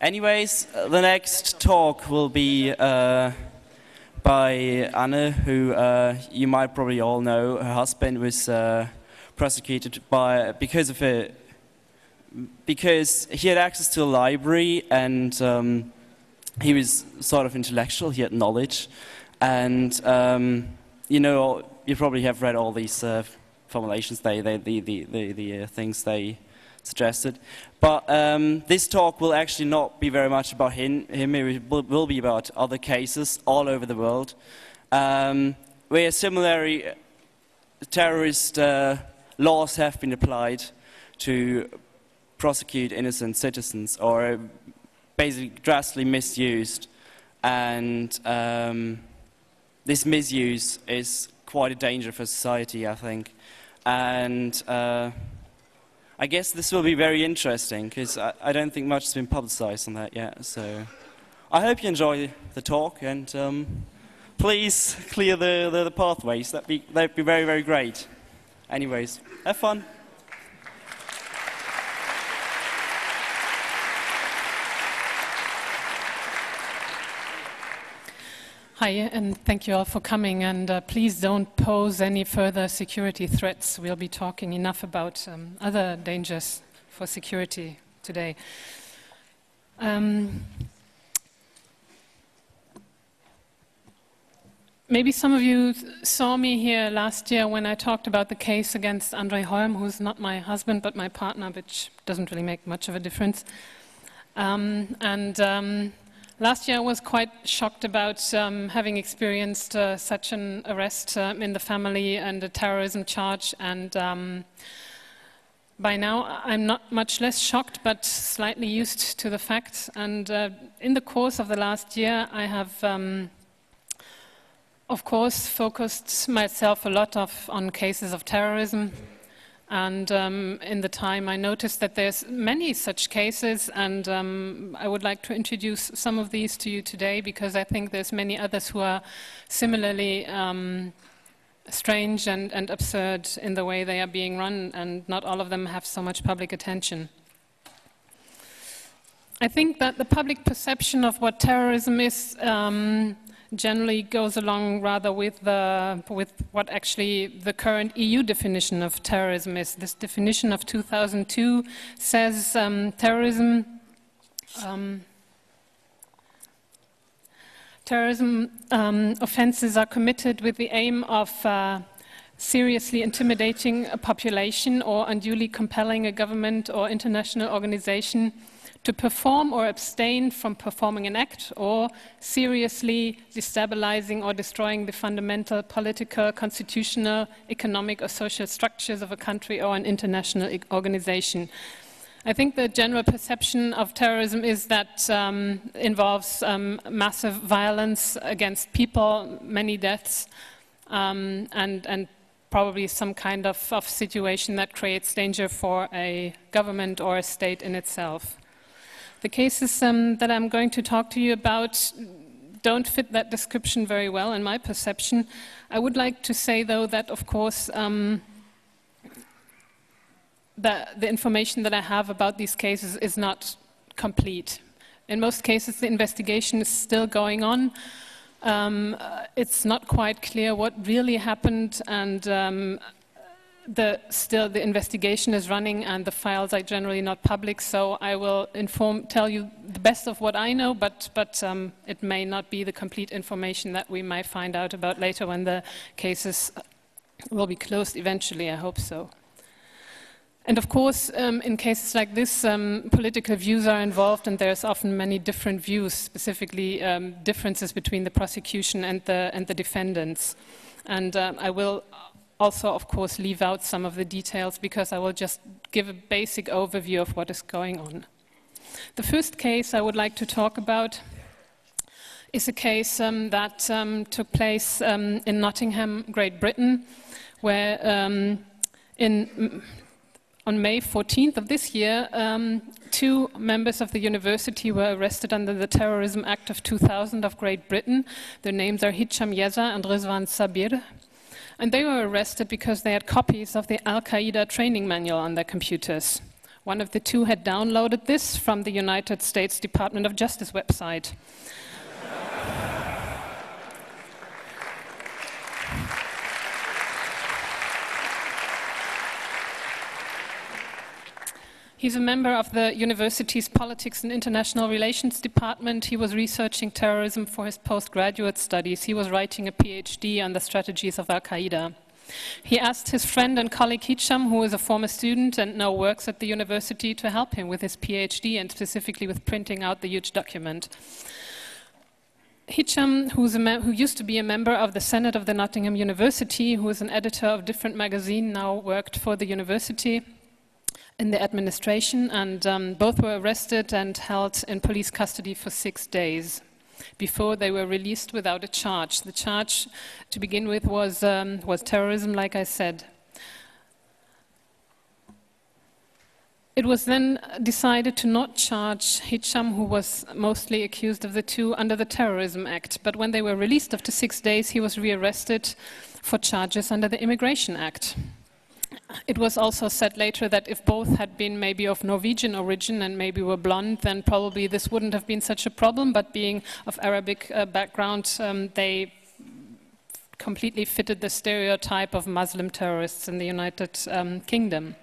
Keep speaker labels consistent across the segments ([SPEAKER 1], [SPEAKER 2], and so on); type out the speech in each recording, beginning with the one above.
[SPEAKER 1] Anyways, the next talk will be uh, by Anna, who uh, you might probably all know. Her husband was uh, prosecuted by because of a because he had access to a library and um, he was sort of intellectual. He had knowledge, and um, you know you probably have read all these uh, formulations, they, they, the, the, the, the uh, things they suggested. But um, this talk will actually not be very much about him, him it will, will be about other cases all over the world, um, where similarly terrorist uh, laws have been applied to prosecute innocent citizens or basically drastically misused. And um, this misuse is quite a danger for society, I think. And uh, I guess this will be very interesting because I, I, don't think much has been publicized on that yet. So I hope you enjoy the talk and um, please clear the, the, the pathways. That'd be, that'd be very, very great. Anyways, have fun.
[SPEAKER 2] Hi, and thank you all for coming. And uh, please don't pose any further security threats. We'll be talking enough about um, other dangers for security today. Um, maybe some of you saw me here last year when I talked about the case against Andrej Holm, who's not my husband but my partner, which doesn't really make much of a difference. Um, and um, Last year, I was quite shocked about um, having experienced uh, such an arrest uh, in the family and a terrorism charge. And um, by now, I'm not much less shocked, but slightly used to the fact. And uh, in the course of the last year, I have, um, of course, focused myself a lot of, on cases of terrorism. And um, in the time, I noticed that there's many such cases, and um, I would like to introduce some of these to you today because I think there's many others who are similarly um, strange and, and absurd in the way they are being run, and not all of them have so much public attention. I think that the public perception of what terrorism is um, generally goes along rather with, the, with what actually the current EU definition of terrorism is. This definition of 2002 says um, terrorism. Um, terrorism um, offenses are committed with the aim of uh, seriously intimidating a population or unduly compelling a government or international organization to perform or abstain from performing an act or seriously destabilizing or destroying the fundamental political, constitutional, economic, or social structures of a country or an international organization. I think the general perception of terrorism is that um, involves um, massive violence against people, many deaths, um, and, and probably some kind of, of situation that creates danger for a government or a state in itself. The cases um, that I'm going to talk to you about don't fit that description very well in my perception. I would like to say, though, that of course um, the, the information that I have about these cases is not complete. In most cases, the investigation is still going on. Um, it's not quite clear what really happened, and um, the, still the investigation is running and the files are generally not public, so I will inform, tell you the best of what I know, but, but um, it may not be the complete information that we might find out about later when the cases will be closed eventually, I hope so. And of course, um, in cases like this, um, political views are involved, and there's often many different views, specifically um, differences between the prosecution and the, and the defendants. And uh, I will also, of course, leave out some of the details because I will just give a basic overview of what is going on. The first case I would like to talk about is a case um, that um, took place um, in Nottingham, Great Britain, where um, in, on May 14th of this year, um, two members of the university were arrested under the Terrorism Act of 2000 of Great Britain. Their names are Hicham Yezza and Rizwan Sabir. And they were arrested because they had copies of the Al Qaeda training manual on their computers, One of the two had downloaded this from the United States Department of Justice website. He's a member of the university's Politics and International Relations Department. He was researching terrorism for his postgraduate studies. He was writing a PhD on the strategies of Al Qaeda. He asked his friend and colleague Hicham, who is a former student and now works at the university, to help him with his PhD and specifically with printing out the huge document. Hicham, who used to be a member of the Senate of the Nottingham University, who is an editor of different magazines, now worked for the university in the administration, and um, both were arrested and held in police custody for six days before they were released without a charge. The charge, to begin with, was, um, was terrorism, like I said. It was then decided to not charge Hicham, who was mostly accused of the two, under the Terrorism Act. But when they were released after six days, he was rearrested for charges under the Immigration Act. It was also said later that if both had been maybe of Norwegian origin and maybe were blonde, then probably this wouldn't have been such a problem. But being of Arabic uh, background, um, they completely fitted the stereotype of Muslim terrorists in the United um, Kingdom.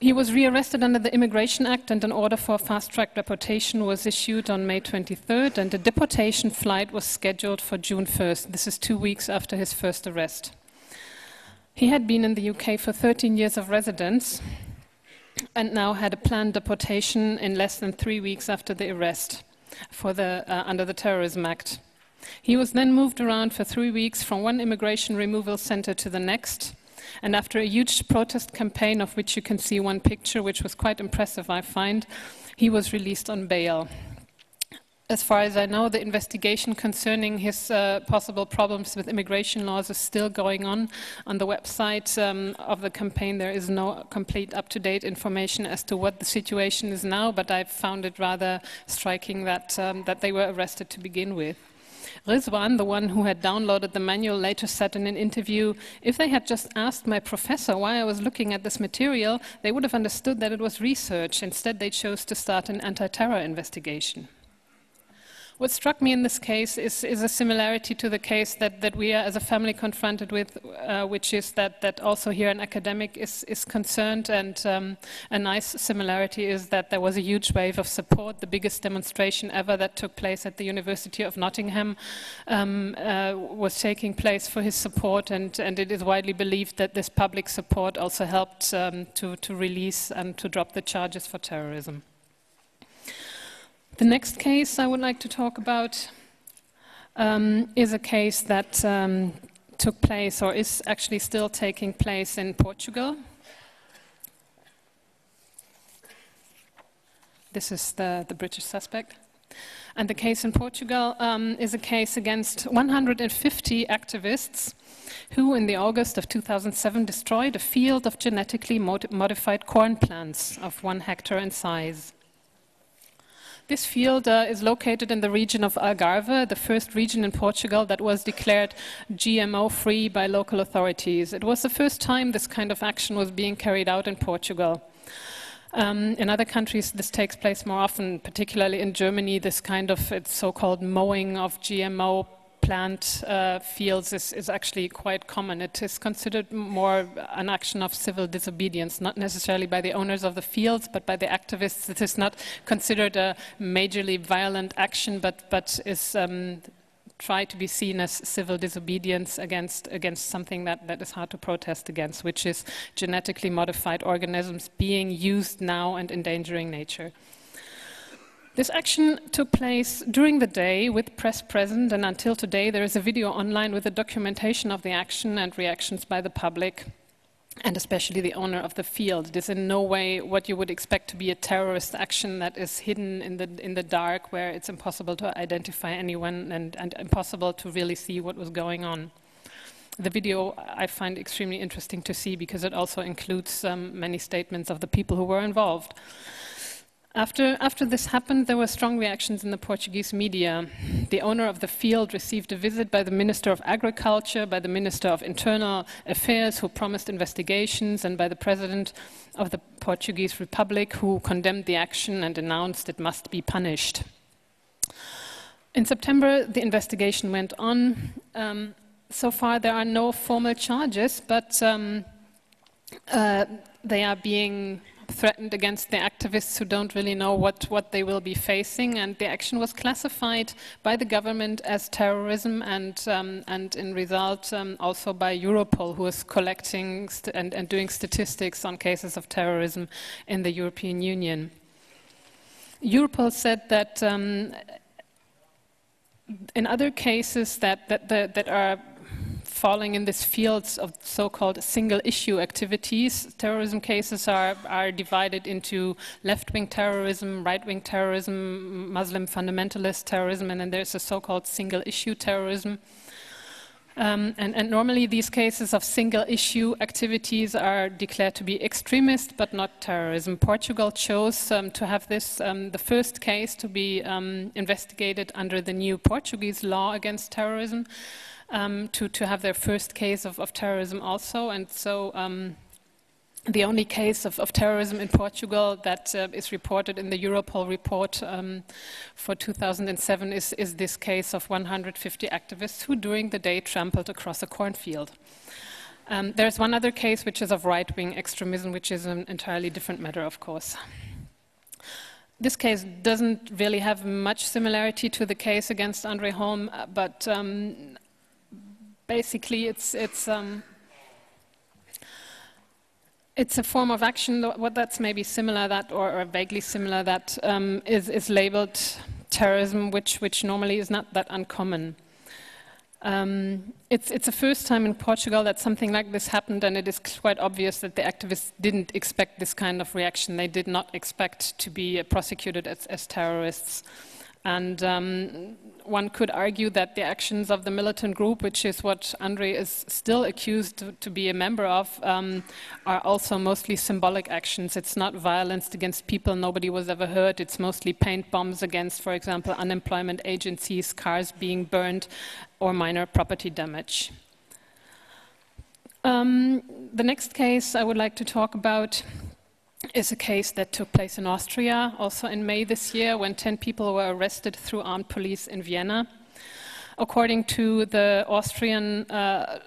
[SPEAKER 2] He was rearrested under the Immigration Act, and an order for fast track deportation was issued on May 23rd, and a deportation flight was scheduled for June 1st. This is two weeks after his first arrest. He had been in the UK for 13 years of residence and now had a planned deportation in less than three weeks after the arrest for the, uh, under the Terrorism Act. He was then moved around for three weeks from one immigration removal center to the next. And after a huge protest campaign, of which you can see one picture, which was quite impressive, I find, he was released on bail as far as I know, the investigation concerning his uh, possible problems with immigration laws is still going on. On the website um, of the campaign, there is no complete up to date information as to what the situation is now, but I found it rather striking that, um, that they were arrested to begin with. Rizwan, the one who had downloaded the manual, later said in an interview if they had just asked my professor why I was looking at this material, they would have understood that it was research. Instead, they chose to start an anti terror investigation. What struck me in this case is, is, a similarity to the case that, that we are as a family confronted with, uh, which is that, that also here an academic is, is concerned. And um, a nice similarity is that there was a huge wave of support, the biggest demonstration ever that took place at the University of Nottingham um, uh, was taking place for his support. And, and it is widely believed that this public support also helped um, to, to release and to drop the charges for terrorism. The next case I would like to talk about um, is a case that um, took place or is actually still taking place in Portugal. This is the, the British suspect. And the case in Portugal um, is a case against 150 activists who, in the August of 2007, destroyed a field of genetically mod modified corn plants of one hectare in size. This field uh, is located in the region of Algarve, the first region in Portugal that was declared GMO free by local authorities. It was the first time this kind of action was being carried out in Portugal. Um, in other countries, this takes place more often, particularly in Germany. This kind of so-called mowing of GMO plant uh, fields is, is, actually quite common. It is considered more an action of civil disobedience, not necessarily by the owners of the fields, but by the activists. It is not considered a majorly violent action, but, but is um, tried to be seen as civil disobedience against, against something that, that is hard to protest against, which is genetically modified organisms being used now and endangering nature. This action took place during the day with press present, and until today, there is a video online with a documentation of the action and reactions by the public, and especially the owner of the field. It is in no way what you would expect to be a terrorist action that is hidden in the, in the dark, where it's impossible to identify anyone and, and impossible to really see what was going on. The video I find extremely interesting to see because it also includes um, many statements of the people who were involved. After, after this happened, there were strong reactions in the Portuguese media. The owner of the field received a visit by the Minister of Agriculture, by the Minister of Internal Affairs, who promised investigations, and by the President of the Portuguese Republic, who condemned the action and announced it must be punished. In September, the investigation went on. Um, so far, there are no formal charges, but um, uh, they are being threatened against the activists who don't really know what, what they will be facing. And the action was classified by the government as terrorism and, um, and in result um, also by Europol, who is collecting and, and doing statistics on cases of terrorism in the European Union. Europol said that um, in other cases that, that, that, that are falling in these fields of so-called single-issue activities. Terrorism cases are, are divided into left-wing terrorism, right-wing terrorism, Muslim fundamentalist terrorism, and then there's a so-called single-issue terrorism. Um, and, and, normally these cases of single issue activities are declared to be extremist but not terrorism. Portugal chose um, to have this, um, the first case to be um, investigated under the new Portuguese law against terrorism um, to, to have their first case of, of terrorism also. And so um, the only case of, of, terrorism in Portugal that uh, is reported in the Europol report um, for 2007 is, is, this case of 150 activists who during the day trampled across a cornfield. Um, there's one other case which is of right-wing extremism, which is an entirely different matter, of course. This case doesn't really have much similarity to the case against Andrej Holm, uh, but um, basically it's it's um, it's a form of action. What that's maybe similar that, or, or vaguely similar that, um, is is labeled terrorism, which which normally is not that uncommon. Um, it's, it's the first time in Portugal that something like this happened, and it is quite obvious that the activists didn't expect this kind of reaction. They did not expect to be prosecuted as, as terrorists. And um, one could argue that the actions of the militant group, which is what Andrej is still accused to, to be a member of, um, are also mostly symbolic actions. It's not violence against people nobody was ever hurt. It's mostly paint bombs against, for example, unemployment agencies, cars being burned, or minor property damage. Um, the next case I would like to talk about is a case that took place in Austria, also in May this year, when 10 people were arrested through armed police in Vienna. According to the Austrian uh,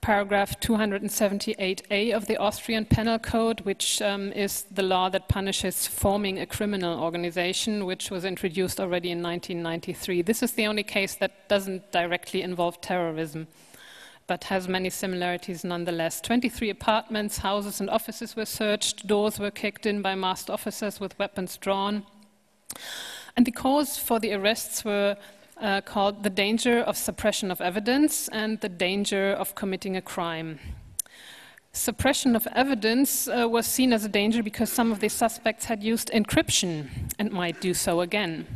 [SPEAKER 2] paragraph 278a of the Austrian Penal Code, which um, is the law that punishes forming a criminal organization, which was introduced already in 1993. This is the only case that doesn't directly involve terrorism but has many similarities nonetheless. 23 apartments, houses, and offices were searched, doors were kicked in by masked officers with weapons drawn. And the cause for the arrests were uh, called the danger of suppression of evidence and the danger of committing a crime. Suppression of evidence uh, was seen as a danger because some of the suspects had used encryption and might do so again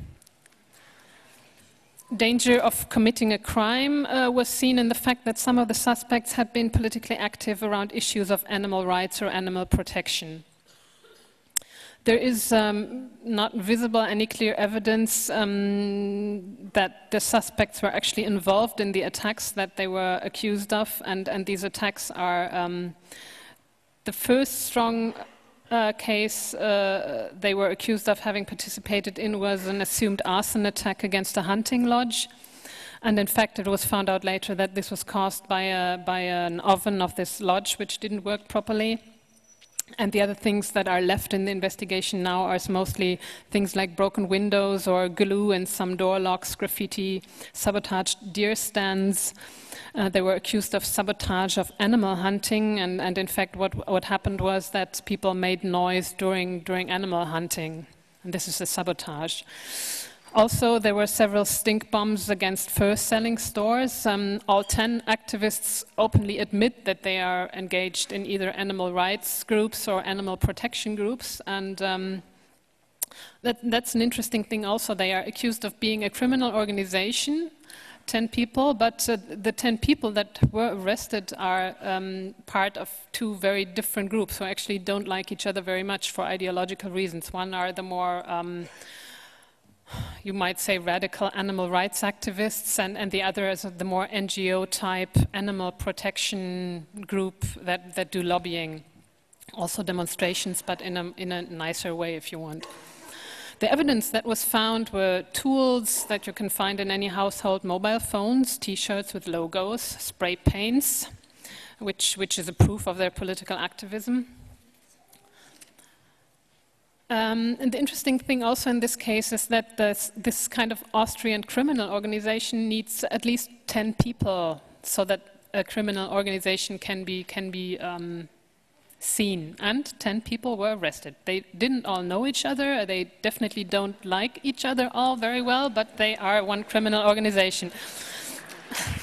[SPEAKER 2] danger of committing a crime uh, was seen in the fact that some of the suspects had been politically active around issues of animal rights or animal protection. There is um, not visible any clear evidence um, that the suspects were actually involved in the attacks that they were accused of, and, and these attacks are um, the first strong uh, case uh, they were accused of having participated in was an assumed arson attack against a hunting lodge. And in fact, it was found out later that this was caused by, a, by an oven of this lodge, which didn't work properly. And the other things that are left in the investigation now are mostly things like broken windows or glue and some door locks, graffiti, sabotaged deer stands. Uh, they were accused of sabotage of animal hunting, and, and in fact, what, what happened was that people made noise during, during animal hunting. And this is a sabotage. Also, there were several stink bombs against fur selling stores. Um, all 10 activists openly admit that they are engaged in either animal rights groups or animal protection groups. And um, that, that's an interesting thing also. They are accused of being a criminal organization 10 people, but uh, the 10 people that were arrested are um, part of two very different groups who actually don't like each other very much for ideological reasons. One are the more um, you might say radical animal rights activists, and, and the other is the more NGO type animal protection group that, that do lobbying. Also demonstrations, but in a, in a nicer way if you want. The evidence that was found were tools that you can find in any household mobile phones, t-shirts with logos, spray paints, which, which is a proof of their political activism. Um, and the interesting thing also in this case is that this, this kind of Austrian criminal organization needs at least 10 people so that a criminal organization can be, can be um, seen, and 10 people were arrested. They didn't all know each other, they definitely don't like each other all very well, but they are one criminal organization.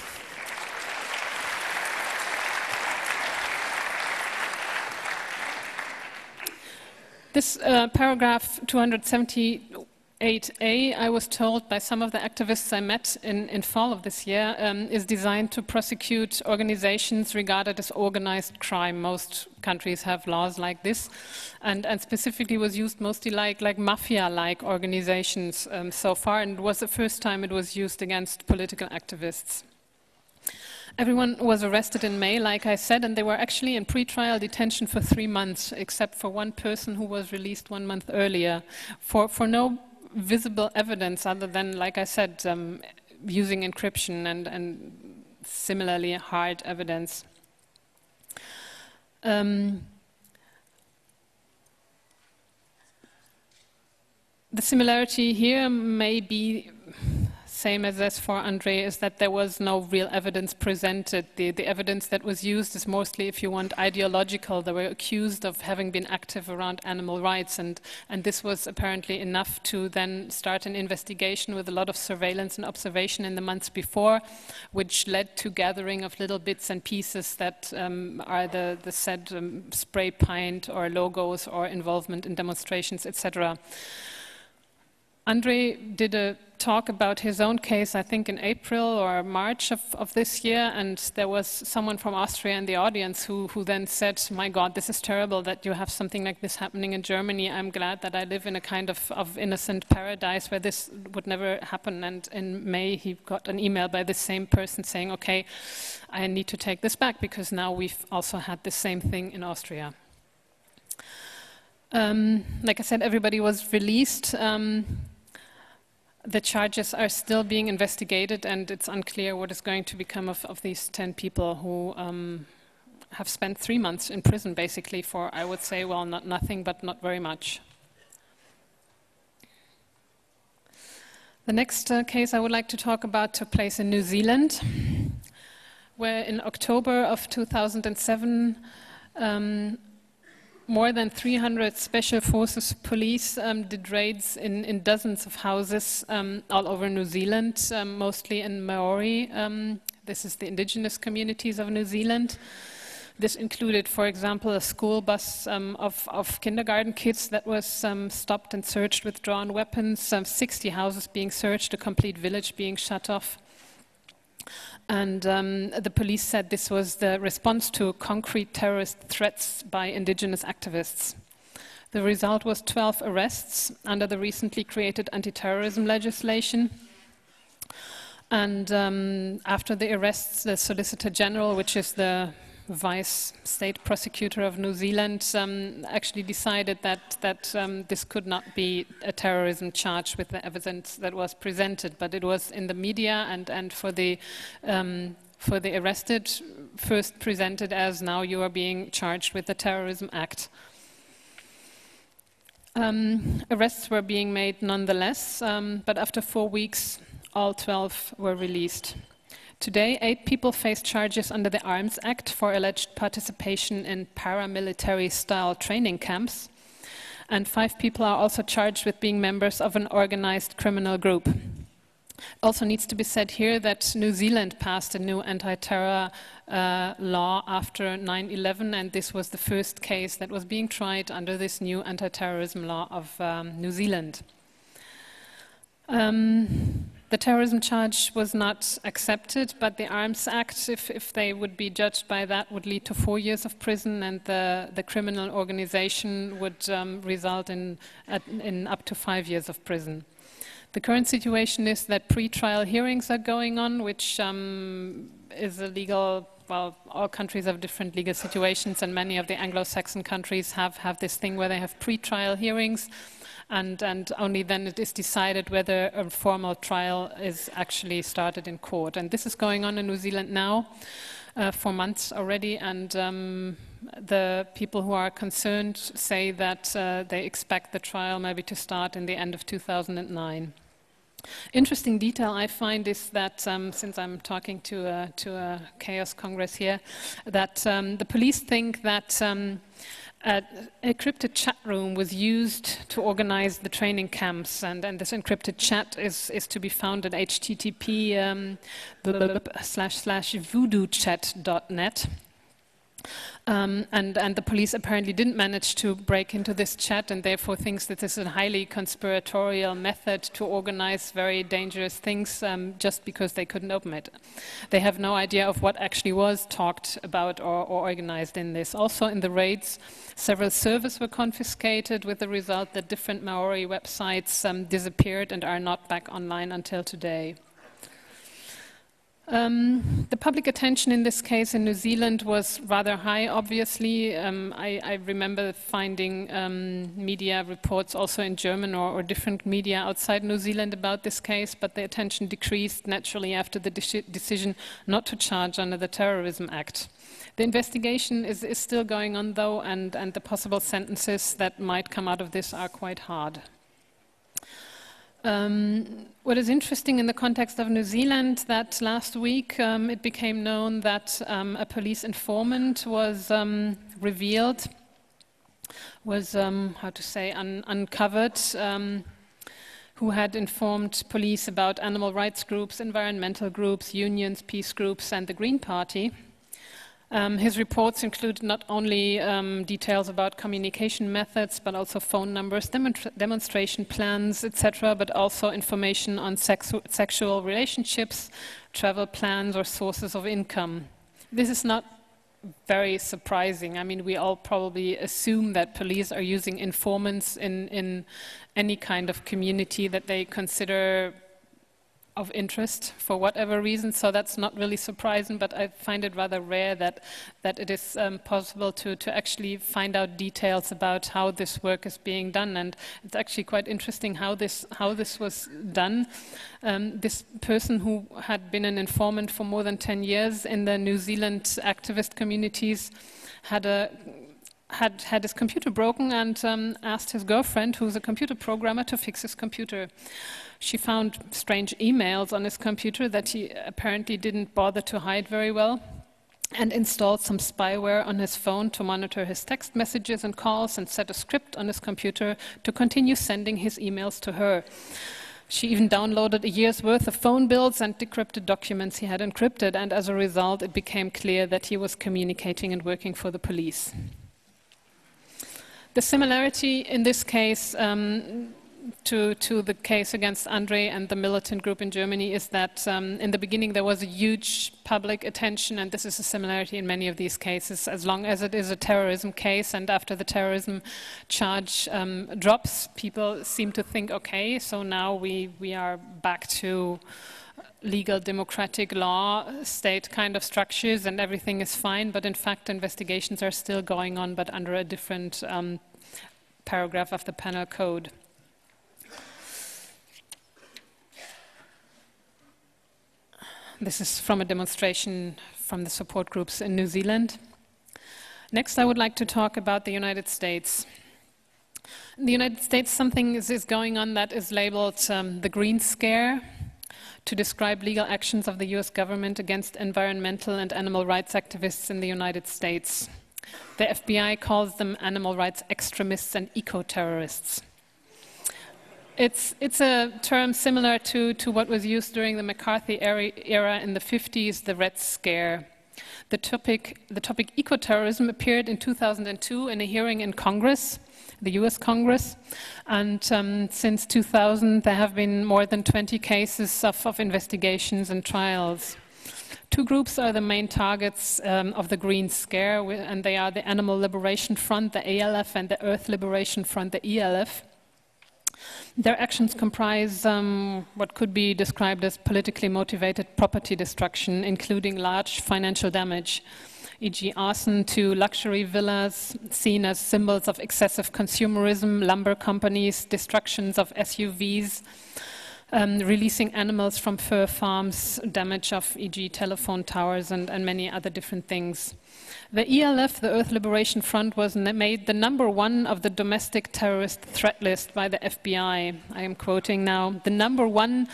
[SPEAKER 2] this uh, paragraph 270 8A, I was told by some of the activists I met in, in fall of this year, um, is designed to prosecute organizations regarded as organized crime. Most countries have laws like this, and, and specifically was used mostly like, like mafia-like organizations um, so far, and was the first time it was used against political activists. Everyone was arrested in May, like I said, and they were actually in pretrial detention for three months, except for one person who was released one month earlier, for, for no visible evidence other than, like I said, um, using encryption and, and, similarly hard evidence. Um, the similarity here may be same as as for Andrej, is that there was no real evidence presented. The, the evidence that was used is mostly, if you want, ideological. They were accused of having been active around animal rights, and, and this was apparently enough to then start an investigation with a lot of surveillance and observation in the months before, which led to gathering of little bits and pieces that um, are the, the said um, spray paint or logos or involvement in demonstrations, etc. Andrej did a talk about his own case, I think in April or March of, of this year, and there was someone from Austria in the audience who, who then said, my God, this is terrible that you have something like this happening in Germany. I'm glad that I live in a kind of, of innocent paradise where this would never happen. And in May, he got an email by the same person saying, okay, I need to take this back because now we've also had the same thing in Austria. Um, like I said, everybody was released. Um, the charges are still being investigated, and it's unclear what is going to become of, of these 10 people who um, have spent three months in prison, basically, for, I would say, well, not nothing, but not very much. The next uh, case I would like to talk about took place in New Zealand, where in October of 2007, um, more than 300 special forces police um, did raids in, in, dozens of houses um, all over New Zealand, um, mostly in Maori. Um, this is the indigenous communities of New Zealand. This included, for example, a school bus um, of, of, kindergarten kids that was stopped and searched with drawn weapons, 60 houses being searched, a complete village being shut off. And um, the police said this was the response to concrete terrorist threats by indigenous activists. The result was 12 arrests under the recently created anti terrorism legislation. And um, after the arrests, the Solicitor General, which is the vice state prosecutor of New Zealand um, actually decided that, that um, this could not be a terrorism charge with the evidence that was presented, but it was in the media and, and for, the, um, for the arrested first presented as now you are being charged with the Terrorism Act. Um, arrests were being made nonetheless, um, but after four weeks, all 12 were released. Today, eight people face charges under the Arms Act for alleged participation in paramilitary style training camps, and five people are also charged with being members of an organized criminal group. Also needs to be said here that New Zealand passed a new anti-terror uh, law after 9-11 and this was the first case that was being tried under this new anti-terrorism law of um, New Zealand. Um, The terrorism charge was not accepted, but the Arms Act, if, if they would be judged by that, would lead to four years of prison, and the, the criminal organization would um, result in, in up to five years of prison. The current situation is that pre-trial hearings are going on, which um, is a legal well, all countries have different legal situations, and many of the Anglo-Saxon countries have, have this thing where they have pre-trial hearings, and, and only then it is decided whether a formal trial is actually started in court. And this is going on in New Zealand now uh, for months already, and um, the people who are concerned say that uh, they expect the trial maybe to start in the end of 2009. Interesting detail I find is that, um, since I'm talking to a, to a chaos congress here, that um, the police think that um, a encrypted chat room was used to organize the training camps, and, and this encrypted chat is, is to be found at http um, slash slash voodoochat.net. Um, and, and, the police apparently didn't manage to break into this chat and therefore thinks that this is a highly conspiratorial method to organize very dangerous things um, just because they couldn't open it. They have no idea of what actually was talked about or, or organized in this. Also in the raids, several servers were confiscated with the result that different Maori websites um, disappeared and are not back online until today. Um, the public attention in this case in New Zealand was rather high, obviously. Um, I, I, remember finding um, media reports also in German or, or, different media outside New Zealand about this case, but the attention decreased naturally after the de decision not to charge under the Terrorism Act. The investigation is, is still going on, though, and, and the possible sentences that might come out of this are quite hard. Um, what is interesting in the context of New Zealand that last week um, it became known that um, a police informant was um, revealed, was um, how to say un uncovered, um, who had informed police about animal rights groups, environmental groups, unions, peace groups, and the Green Party. Um, his reports include not only um, details about communication methods, but also phone numbers, demonstra demonstration plans, etc., but also information on sexu sexual relationships, travel plans, or sources of income. This is not very surprising. I mean, we all probably assume that police are using informants in, in any kind of community that they consider of interest for whatever reason, so that's not really surprising, but I find it rather rare that, that it is um, possible to, to actually find out details about how this work is being done. And it's actually quite interesting how this, how this was done. Um, this person who had been an informant for more than 10 years in the New Zealand activist communities had a had had his computer broken and um, asked his girlfriend, who's a computer programmer, to fix his computer. She found strange emails on his computer that he apparently didn't bother to hide very well and installed some spyware on his phone to monitor his text messages and calls and set a script on his computer to continue sending his emails to her. She even downloaded a year's worth of phone bills and decrypted documents he had encrypted, and as a result, it became clear that he was communicating and working for the police. The similarity in this case um, to, to the case against Andrej and the militant group in Germany is that um, in the beginning there was a huge public attention, and this is a similarity in many of these cases, as long as it is a terrorism case, and after the terrorism charge um, drops, people seem to think, okay, so now we, we are back to legal democratic law state kind of structures and everything is fine, but in fact investigations are still going on, but under a different um, paragraph of the penal code. This is from a demonstration from the support groups in New Zealand. Next, I would like to talk about the United States. In the United States, something is, is going on that is labeled um, the Green Scare to describe legal actions of the US government against environmental and animal rights activists in the United States. The FBI calls them animal rights extremists and eco terrorists. It's, it's a term similar to, to what was used during the McCarthy era, in the 50s, the Red Scare. The topic, the topic ecoterrorism appeared in 2002 in a hearing in Congress the US Congress. And um, since 2000, there have been more than 20 cases of, of investigations and trials. Two groups are the main targets um, of the Green Scare, and they are the Animal Liberation Front, the ALF, and the Earth Liberation Front, the ELF. Their actions comprise um, what could be described as politically motivated property destruction, including large financial damage, e.g., arson to luxury villas seen as symbols of excessive consumerism, lumber companies, destructions of SUVs, um, releasing animals from fur farms, damage of, e.g., telephone towers, and, and, many other different things. The ELF, the Earth Liberation Front, was made the number one of the domestic terrorist threat list by the FBI. I am quoting now the number one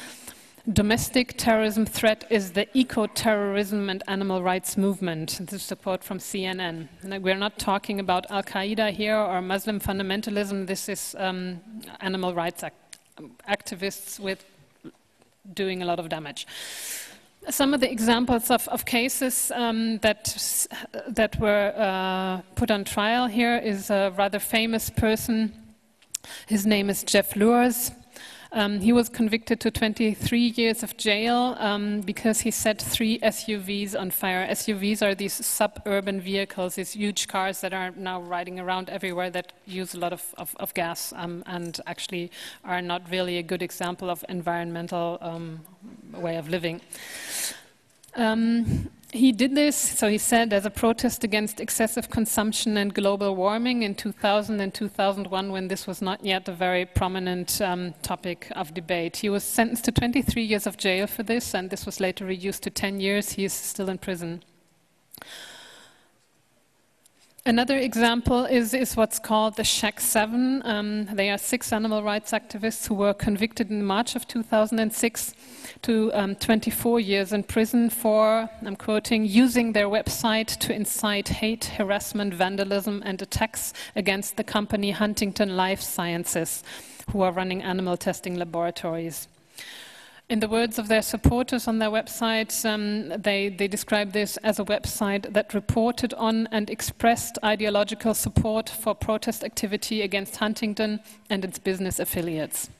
[SPEAKER 2] domestic terrorism threat is the eco-terrorism and animal rights movement. This is a support from CNN. We're not talking about Al Qaeda here or Muslim fundamentalism. This is um, animal rights activists activists with doing a lot of damage. Some of the examples of, of cases um, that, that were uh, put on trial here is a rather famous person. His name is Jeff Luers. Um, he was convicted to 23 years of jail um, because he set three SUVs on fire. SUVs are these suburban vehicles, these huge cars that are now riding around everywhere that use a lot of, of, of gas um, and actually are not really a good example of environmental um, way of living. Um, he did this, so he said, as a protest against excessive consumption and global warming in 2000 and 2001, when this was not yet a very prominent um, topic of debate. He was sentenced to 23 years of jail for this, and this was later reduced to 10 years. He is still in prison. Another example is, is what's called the SHAC Seven. Um, they are six animal rights activists who were convicted in March of 2006 to um, 24 years in prison for, I'm quoting, using their website to incite hate, harassment, vandalism, and attacks against the company Huntingdon Life Sciences, who are running animal testing laboratories. In the words of their supporters on their website, um, they, they describe this as a website that reported on and expressed ideological support for protest activity against Huntingdon and its business affiliates.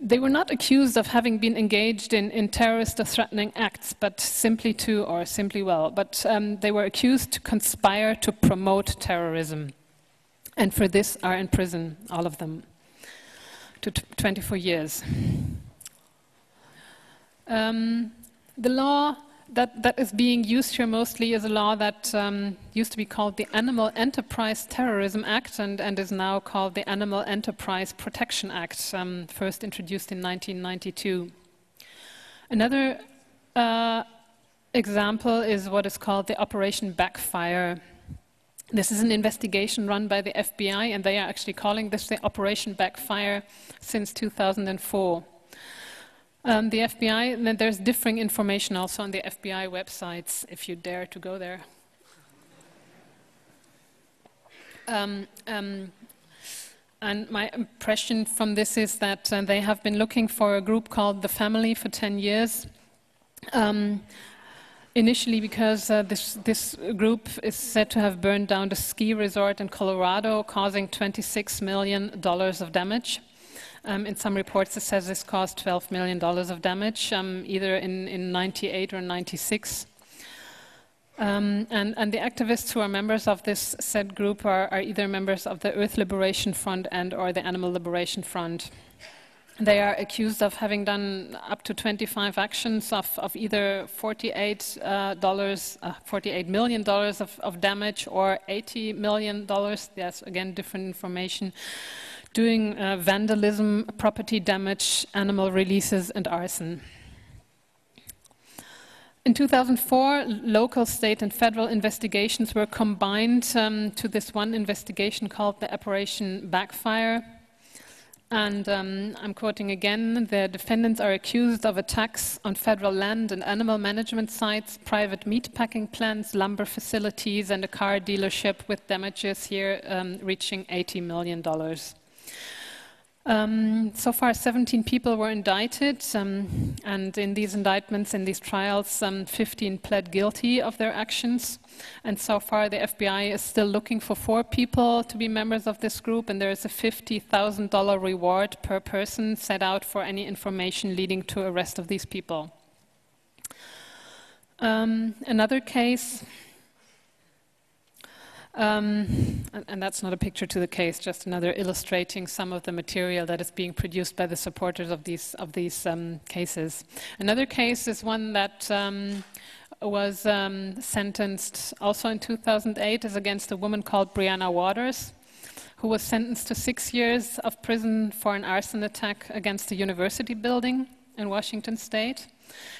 [SPEAKER 2] They were not accused of having been engaged in, in terrorist or threatening acts, but simply to, or simply well, but um, they were accused to conspire to promote terrorism. And for this are in prison, all of them, to 24 years. Um, the law that, that is being used here mostly is a law that um, used to be called the Animal Enterprise Terrorism Act and, and is now called the Animal Enterprise Protection Act, um, first introduced in 1992. Another uh, example is what is called the Operation Backfire. This is an investigation run by the FBI, and they are actually calling this the Operation Backfire since 2004. Um, the FBI, then there's differing information also on the FBI websites, if you dare to go there. Um, um, and my impression from this is that uh, they have been looking for a group called The Family for 10 years. Um, initially because uh, this, this group is said to have burned down the ski resort in Colorado, causing $26 million of damage. Um, in some reports, it says this caused $12 million of damage, um, either in, in 98 or 96. Um, and, and, the activists who are members of this said group are, are, either members of the Earth Liberation Front and or the Animal Liberation Front. They are accused of having done up to 25 actions of, of either 48 uh, dollars, uh, 48 million dollars of, of damage or 80 million dollars. Yes, again, different information doing uh, vandalism, property damage, animal releases, and arson. In 2004, local, state, and federal investigations were combined um, to this one investigation called the Operation Backfire. And um, I'm quoting again the defendants are accused of attacks on federal land and animal management sites, private meat packing plants, lumber facilities, and a car dealership with damages here um, reaching $80 million. Um, so far, 17 people were indicted, um, and in these indictments, in these trials, um, 15 pled guilty of their actions. And so far, the FBI is still looking for four people to be members of this group, and there is a $50,000 reward per person set out for any information leading to arrest of these people. Um, another case um, and, and, that's not a picture to the case, just another illustrating some of the material that is being produced by the supporters of these, of these um, cases. Another case is one that um, was um, sentenced also in 2008 is against a woman called Briana Waters, who was sentenced to six years of prison for an arson attack against a university building in Washington state.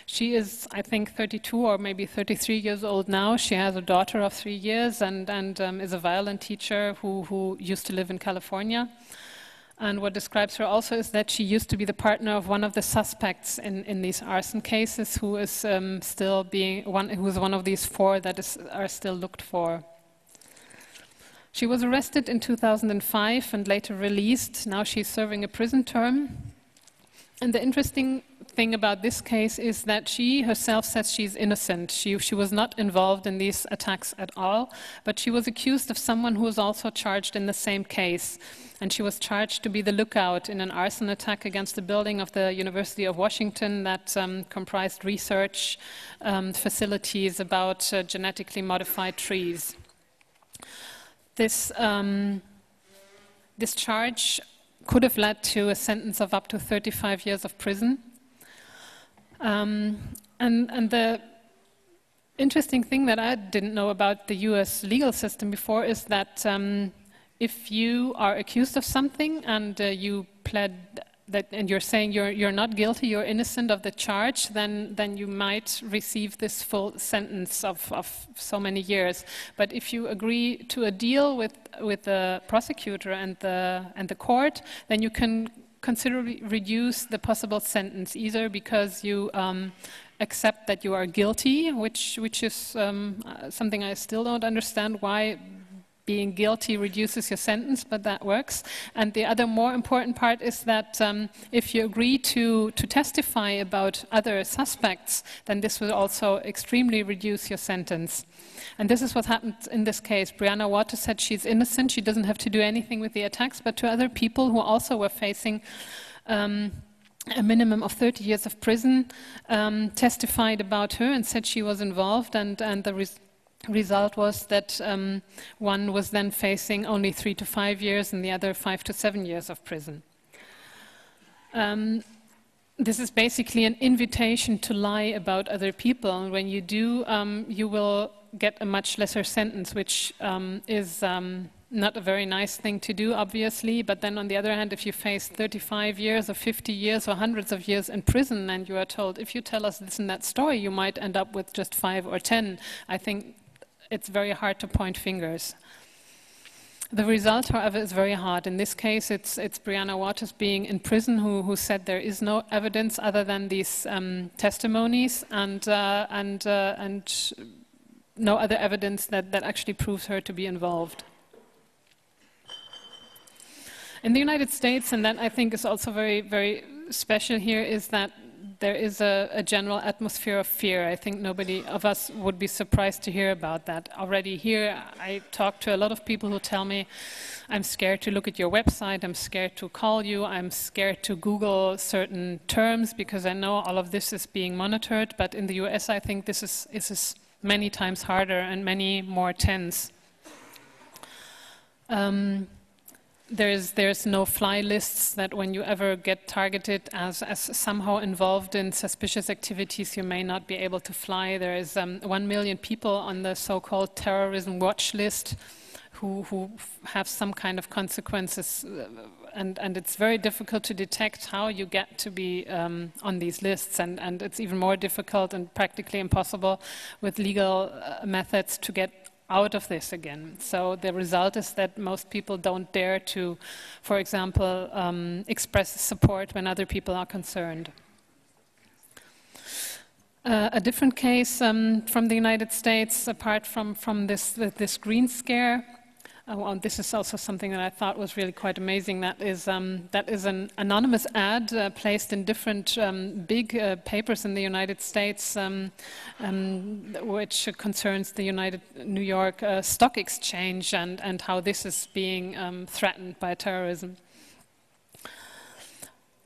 [SPEAKER 2] She is, I think, 32 or maybe 33 years old now. She has a daughter of three years and, and um, is a violin teacher who, who used to live in California. And what describes her also is that she used to be the partner of one of the suspects in, in these arson cases, who is um, still being one, who is one of these four that is, are still looked for. She was arrested in 2005 and later released. Now she's serving a prison term. And the interesting thing about this case is that she herself says she's innocent. She, she was not involved in these attacks at all, but she was accused of someone who was also charged in the same case. And she was charged to be the lookout in an arson attack against the building of the University of Washington that um, comprised research um, facilities about uh, genetically modified trees. This, um, this charge could have led to a sentence of up to 35 years of prison. Um, and, and the interesting thing that I didn't know about the US legal system before is that um, if you are accused of something and uh, you pled that, and you're saying you're, you're not guilty, you're innocent of the charge, then, then you might receive this full sentence of, of so many years. But if you agree to a deal with, with the prosecutor and the, and the court, then you can considerably reduce the possible sentence, either because you um, accept that you are guilty, which, which is um, something I still don't understand why being guilty reduces your sentence, but that works. And the other more important part is that um, if you agree to, to testify about other suspects, then this will also extremely reduce your sentence. And this is what happened in this case. Briana Waters said she's innocent, she doesn't have to do anything with the attacks, but to other people who also were facing um, a minimum of 30 years of prison, um, testified about her and said she was involved, and, and the result was that um, one was then facing only three to five years and the other five to seven years of prison. Um, this is basically an invitation to lie about other people. And when you do, um, you will get a much lesser sentence, which um, is um, not a very nice thing to do, obviously. But then on the other hand, if you face 35 years or 50 years or hundreds of years in prison and you are told, if you tell us this and that story, you might end up with just five or 10, I think it's very hard to point fingers. The result, however, is very hard. In this case, it's, it's Briana Waters being in prison who, who said there is no evidence other than these um, testimonies and, uh, and, uh, and no other evidence that, that actually proves her to be involved. In the United States, and that I think is also very, very special here, is that there is a, a, general atmosphere of fear. I think nobody of us would be surprised to hear about that. Already here, I talk to a lot of people who tell me, I'm scared to look at your website, I'm scared to call you, I'm scared to Google certain terms because I know all of this is being monitored. But in the US, I think this is, this is many times harder and many more tense. Um, there's there's no fly lists that when you ever get targeted as, as somehow involved in suspicious activities you may not be able to fly. There is um, one million people on the so-called terrorism watch list who, who have some kind of consequences uh, and, and it's very difficult to detect how you get to be um, on these lists. And, and it's even more difficult and practically impossible with legal uh, methods to get out of this again. So the result is that most people don't dare to, for example, um, express support when other people are concerned. Uh, a different case um, from the United States, apart from, from this, this green scare, Uh, well, this is also something that I thought was really quite amazing. That is, um, that is an anonymous ad uh, placed in different um, big uh, papers in the United States, um, um which concerns the United New York uh, Stock Exchange and, and how this is being um, threatened by terrorism.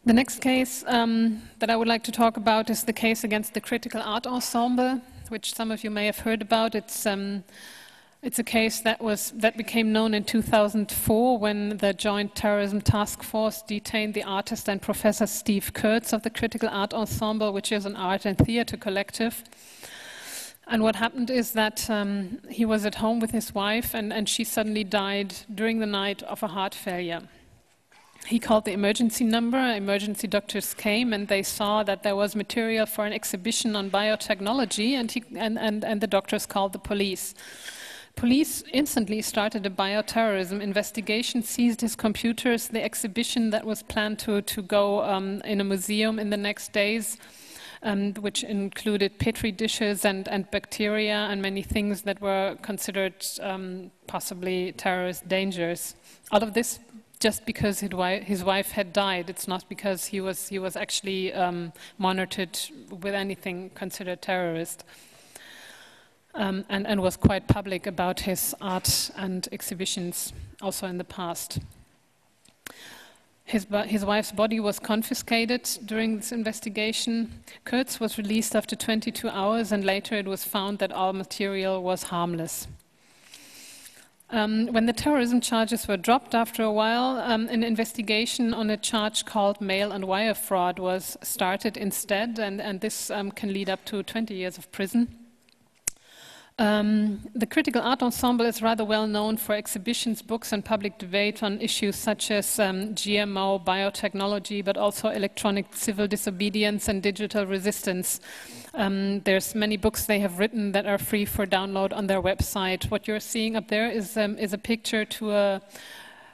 [SPEAKER 2] The next case um, that I would like to talk about is the case against the Critical Art Ensemble, which some of you may have heard about. It's it's a case that, was, that became known in 2004 when the Joint Terrorism Task Force detained the artist and professor Steve Kurtz of the Critical Art Ensemble, which is an art and theater collective. And what happened is that um, he was at home with his wife, and, and she suddenly died during the night of a heart failure. He called the emergency number, emergency doctors came, and they saw that there was material for an exhibition on biotechnology, and, he, and, and, and the doctors called the police. Police instantly started a bioterrorism investigation, seized his computers, the exhibition that was planned to, to go um, in a museum in the next days, um, which included petri dishes and, and bacteria and many things that were considered um, possibly terrorist dangers. All of this just because his wife had died. It's not because he was, he was actually um, monitored with anything considered terrorist um, and, and was quite public about his art and exhibitions also in the past. His, his, wife's body was confiscated during this investigation. Kurtz was released after 22 hours, and later it was found that all material was harmless. Um, when the terrorism charges were dropped after a while, um, an investigation on a charge called mail and wire fraud was started instead, and, and this um, can lead up to 20 years of prison. Um, the Critical Art Ensemble is rather well known for exhibitions, books, and public debate on issues such as um, GMO, biotechnology, but also electronic civil disobedience and digital resistance. Um, there's many books they have written that are free for download on their website. What you're seeing up there is, um, is a picture to a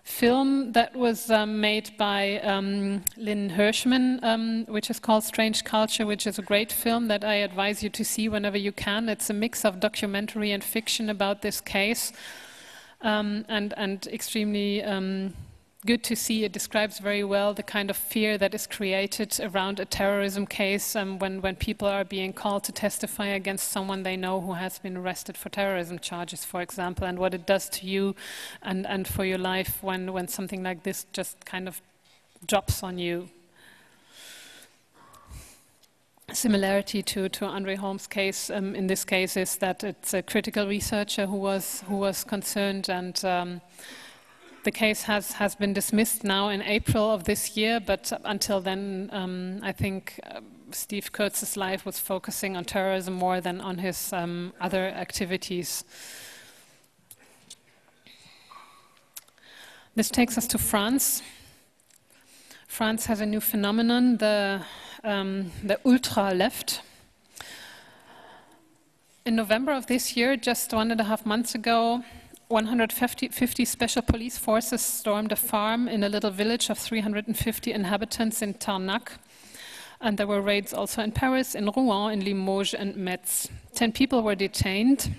[SPEAKER 2] film that was um, made by um, Lynn Hershman, um, which is called Strange Culture, which is a great film that I advise you to see whenever you can. It's a mix of documentary and fiction about this case, um, and and extremely um, good to see. It describes very well the kind of fear that is created around a terrorism case um, when, when people are being called to testify against someone they know who has been arrested for terrorism charges, for example, and what it does to you and, and for your life when, when something like this just kind of drops on you. Similarity to, to Andrej Holm's case um, in this case is that it's a critical researcher who was, who was concerned and um, the case has, has been dismissed now in April of this year, but until then, um, I think uh, Steve Kurtz's life was focusing on terrorism more than on his um, other activities. This takes us to France. France has a new phenomenon, the, um, the ultra left. In November of this year, just one and a half months ago, 150 special police forces stormed a farm in a little village of 350 inhabitants in Tarnac. And there were raids also in Paris, in Rouen, in Limoges, and Metz. Ten people were detained.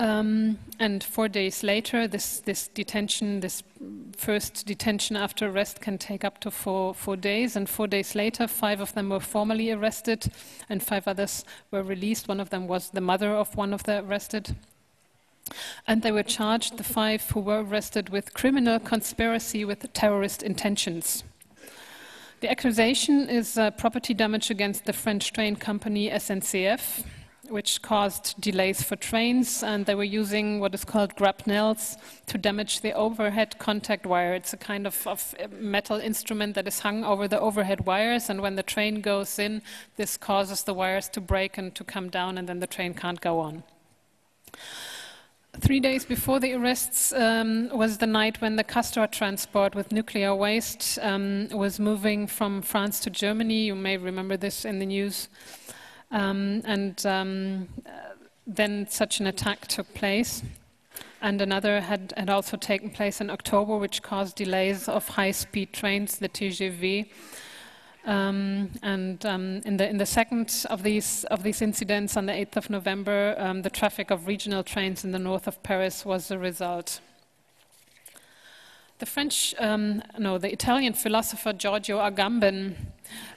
[SPEAKER 2] Um, and four days later, this, this, detention, this first detention after arrest can take up to four, four days. And four days later, five of them were formally arrested, and five others were released. One of them was the mother of one of the arrested. And they were charged, the five who were arrested, with criminal conspiracy with terrorist intentions. The accusation is uh, property damage against the French train company SNCF, which caused delays for trains, and they were using what is called grapnels to damage the overhead contact wire. It's a kind of, of, metal instrument that is hung over the overhead wires, and when the train goes in, this causes the wires to break and to come down, and then the train can't go on. Three days before the arrests um, was the night when the Castor transport with nuclear waste um, was moving from France to Germany. You may remember this in the news. Um, and um, then such an attack took place. And another had, had also taken place in October, which caused delays of high speed trains, the TGV. Um, and um, in, the, in the second of these, of these incidents, on the 8th of November, um, the traffic of regional trains in the north of Paris was the result. The French, um, no, the Italian philosopher Giorgio Agamben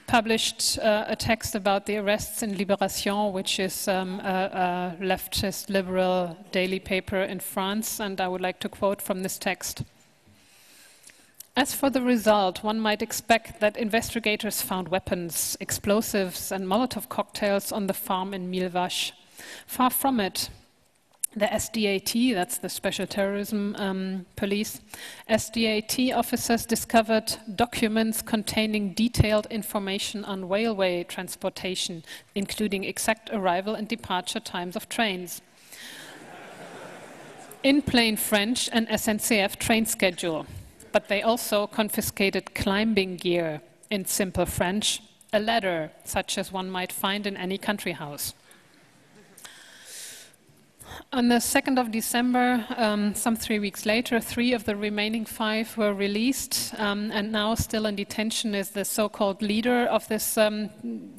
[SPEAKER 2] published uh, a text about the arrests in Libération, which is um, a, a leftist liberal daily paper in France, and I would like to quote from this text. As for the result, one might expect that investigators found weapons, explosives, and Molotov cocktails on the farm in Millevaches. Far from it. The SDAT, that's the Special Terrorism um, Police, SDAT officers discovered documents containing detailed information on railway transportation, including exact arrival and departure times of trains. In plain French, an SNCF train schedule but they also confiscated climbing gear in simple French, a ladder, such as one might find in any country house. On the 2nd of December, um, some three weeks later, three of the remaining five were released, um, and now still in detention is the so called leader of this um,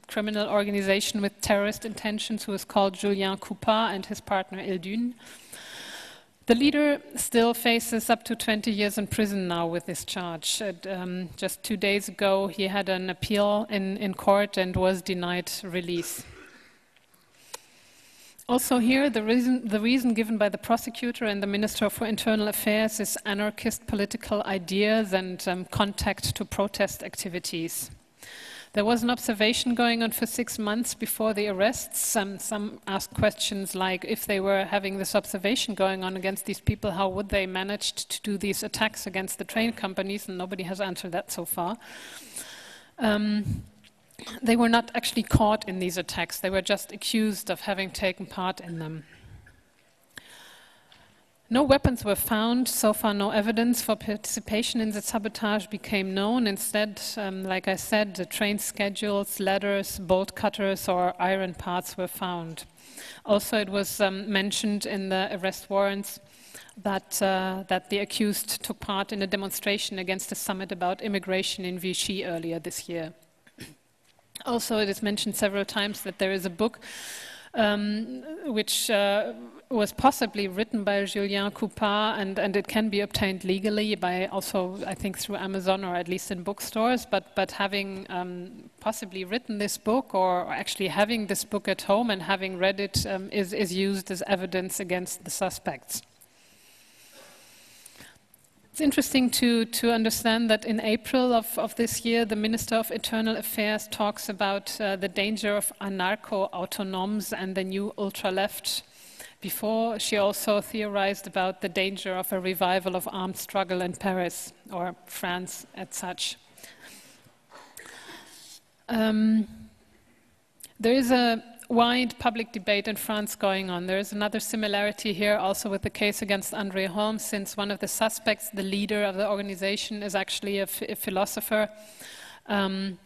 [SPEAKER 2] criminal organization with terrorist intentions, who is called Julien Coupat, and his partner Yldune. The leader still faces up to 20 years in prison now with this charge. Um, just two days ago, he had an appeal in, in court and was denied release. Also, here, the reason, the reason given by the prosecutor and the Minister for Internal Affairs is anarchist political ideas and um, contact to protest activities. There was an observation going on for six months before the arrests. Some, some asked questions like if they were having this observation going on against these people, how would they manage to do these attacks against the train companies? And nobody has answered that so far. Um, they were not actually caught in these attacks, they were just accused of having taken part in them. No weapons were found. So far, no evidence for participation in the sabotage became known. Instead, um, like I said, the train schedules, ladders, bolt cutters, or iron parts were found. Also, it was um, mentioned in the arrest warrants that, uh, that the accused took part in a demonstration against a summit about immigration in Vichy earlier this year. Also, it is mentioned several times that there is a book um, which uh, was possibly written by Julien Coupat, and, and it can be obtained legally by also, I think, through Amazon or at least in bookstores. But, but having um, possibly written this book or actually having this book at home and having read it um, is is used as evidence against the suspects. It's interesting to, to understand that in April of, of this year, the Minister of Internal Affairs talks about uh, the danger of anarcho autonomes and the new ultra left before, she also theorized about the danger of a revival of armed struggle in Paris, or France as such. Um, there is a wide public debate in France going on. There is another similarity here also with the case against Andrej Holm, since one of the suspects, the leader of the organization, is actually a, philosopher. Um,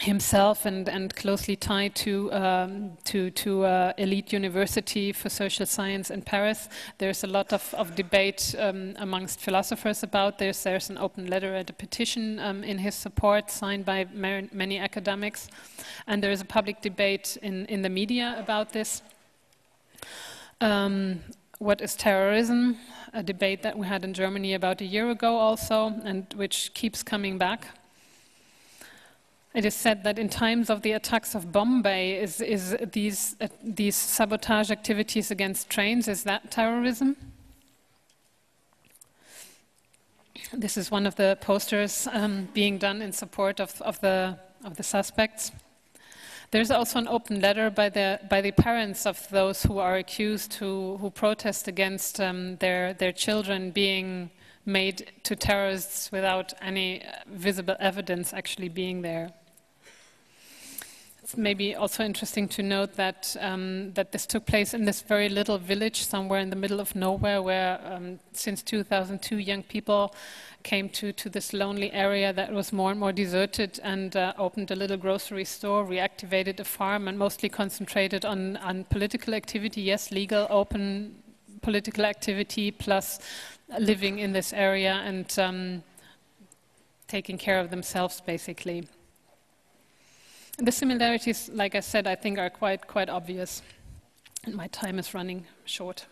[SPEAKER 2] himself and, and closely tied to um, to, to uh, elite university for social science in Paris. There's a lot of, of debate um, amongst philosophers about this. There's an open letter and a petition um, in his support signed by many academics, and there is a public debate in, in the media about this. Um, what is terrorism? A debate that we had in Germany about a year ago also, and which keeps coming back. It is said that in times of the attacks of Bombay, is, is these, uh, these sabotage activities against trains, is that terrorism? This is one of the posters um, being done in support of, of, the, of the suspects. There's also an open letter by the, by the parents of those who are accused who, who protest against um, their, their children being made to terrorists without any uh, visible evidence actually being there. It's maybe also interesting to note that um, that this took place in this very little village somewhere in the middle of nowhere, where um, since 2002 young people came to to this lonely area that was more and more deserted, and uh, opened a little grocery store, reactivated a farm, and mostly concentrated on on political activity. Yes, legal, open political activity, plus living in this area and um, taking care of themselves, basically. The similarities, like I said, I think are quite, quite obvious. And my time is running short.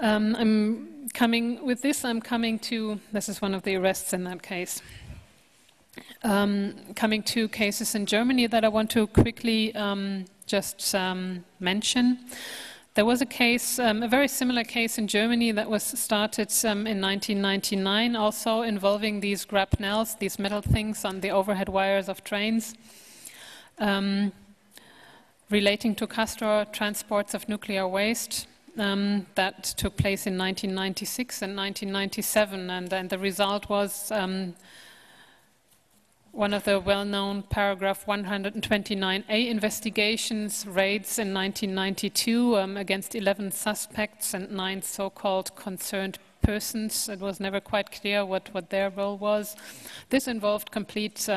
[SPEAKER 2] Um, I'm coming, with this, I'm coming to, this is one of the arrests in that case. Um, coming to cases in Germany that I want to quickly um, just um, mention. There was a case, um, a very similar case in Germany that was started um, in 1999, also involving these grapnels, these metal things on the overhead wires of trains, um, relating to Castor transports of nuclear waste. Um, that took place in 1996 and 1997, and, the result was um, one of the well-known paragraph 129A investigations, raids in 1992 um, against 11 suspects and nine so-called concerned persons. It was never quite clear what, what their role was. This involved complete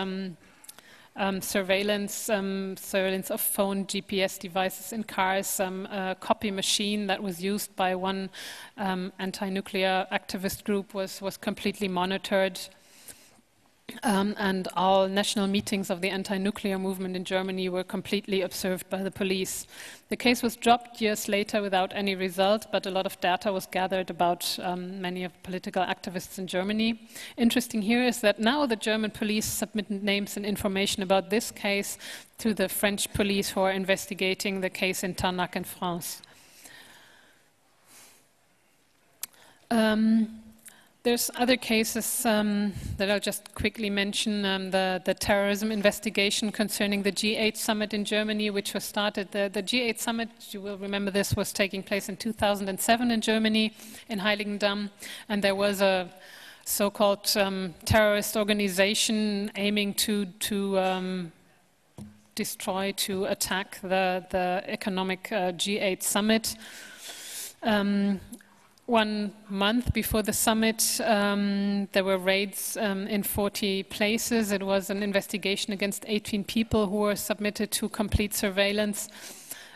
[SPEAKER 2] um, surveillance, um, surveillance of phone GPS devices in cars, um, a copy machine that was used by one um, anti-nuclear activist group was, was completely monitored. Um, and all national meetings of the anti-nuclear movement in Germany were completely observed by the police. The case was dropped years later without any result, but a lot of data was gathered about um, many of political activists in Germany. Interesting here is that now the German police submitted names and information about this case to the French police who are investigating the case in Tarnac in France. Um, there's other cases um, that I'll just quickly mention. Um, the, the, terrorism investigation concerning the G8 summit in Germany, which was started. The, the, G8 summit, you will remember this, was taking place in 2007 in Germany, in Heiligendamm. And there was a so called um, terrorist organization aiming to, to um, destroy, to attack the, the economic uh, G8 summit. Um, one month before the summit, um, there were raids um, in 40 places. It was an investigation against 18 people who were submitted to complete surveillance.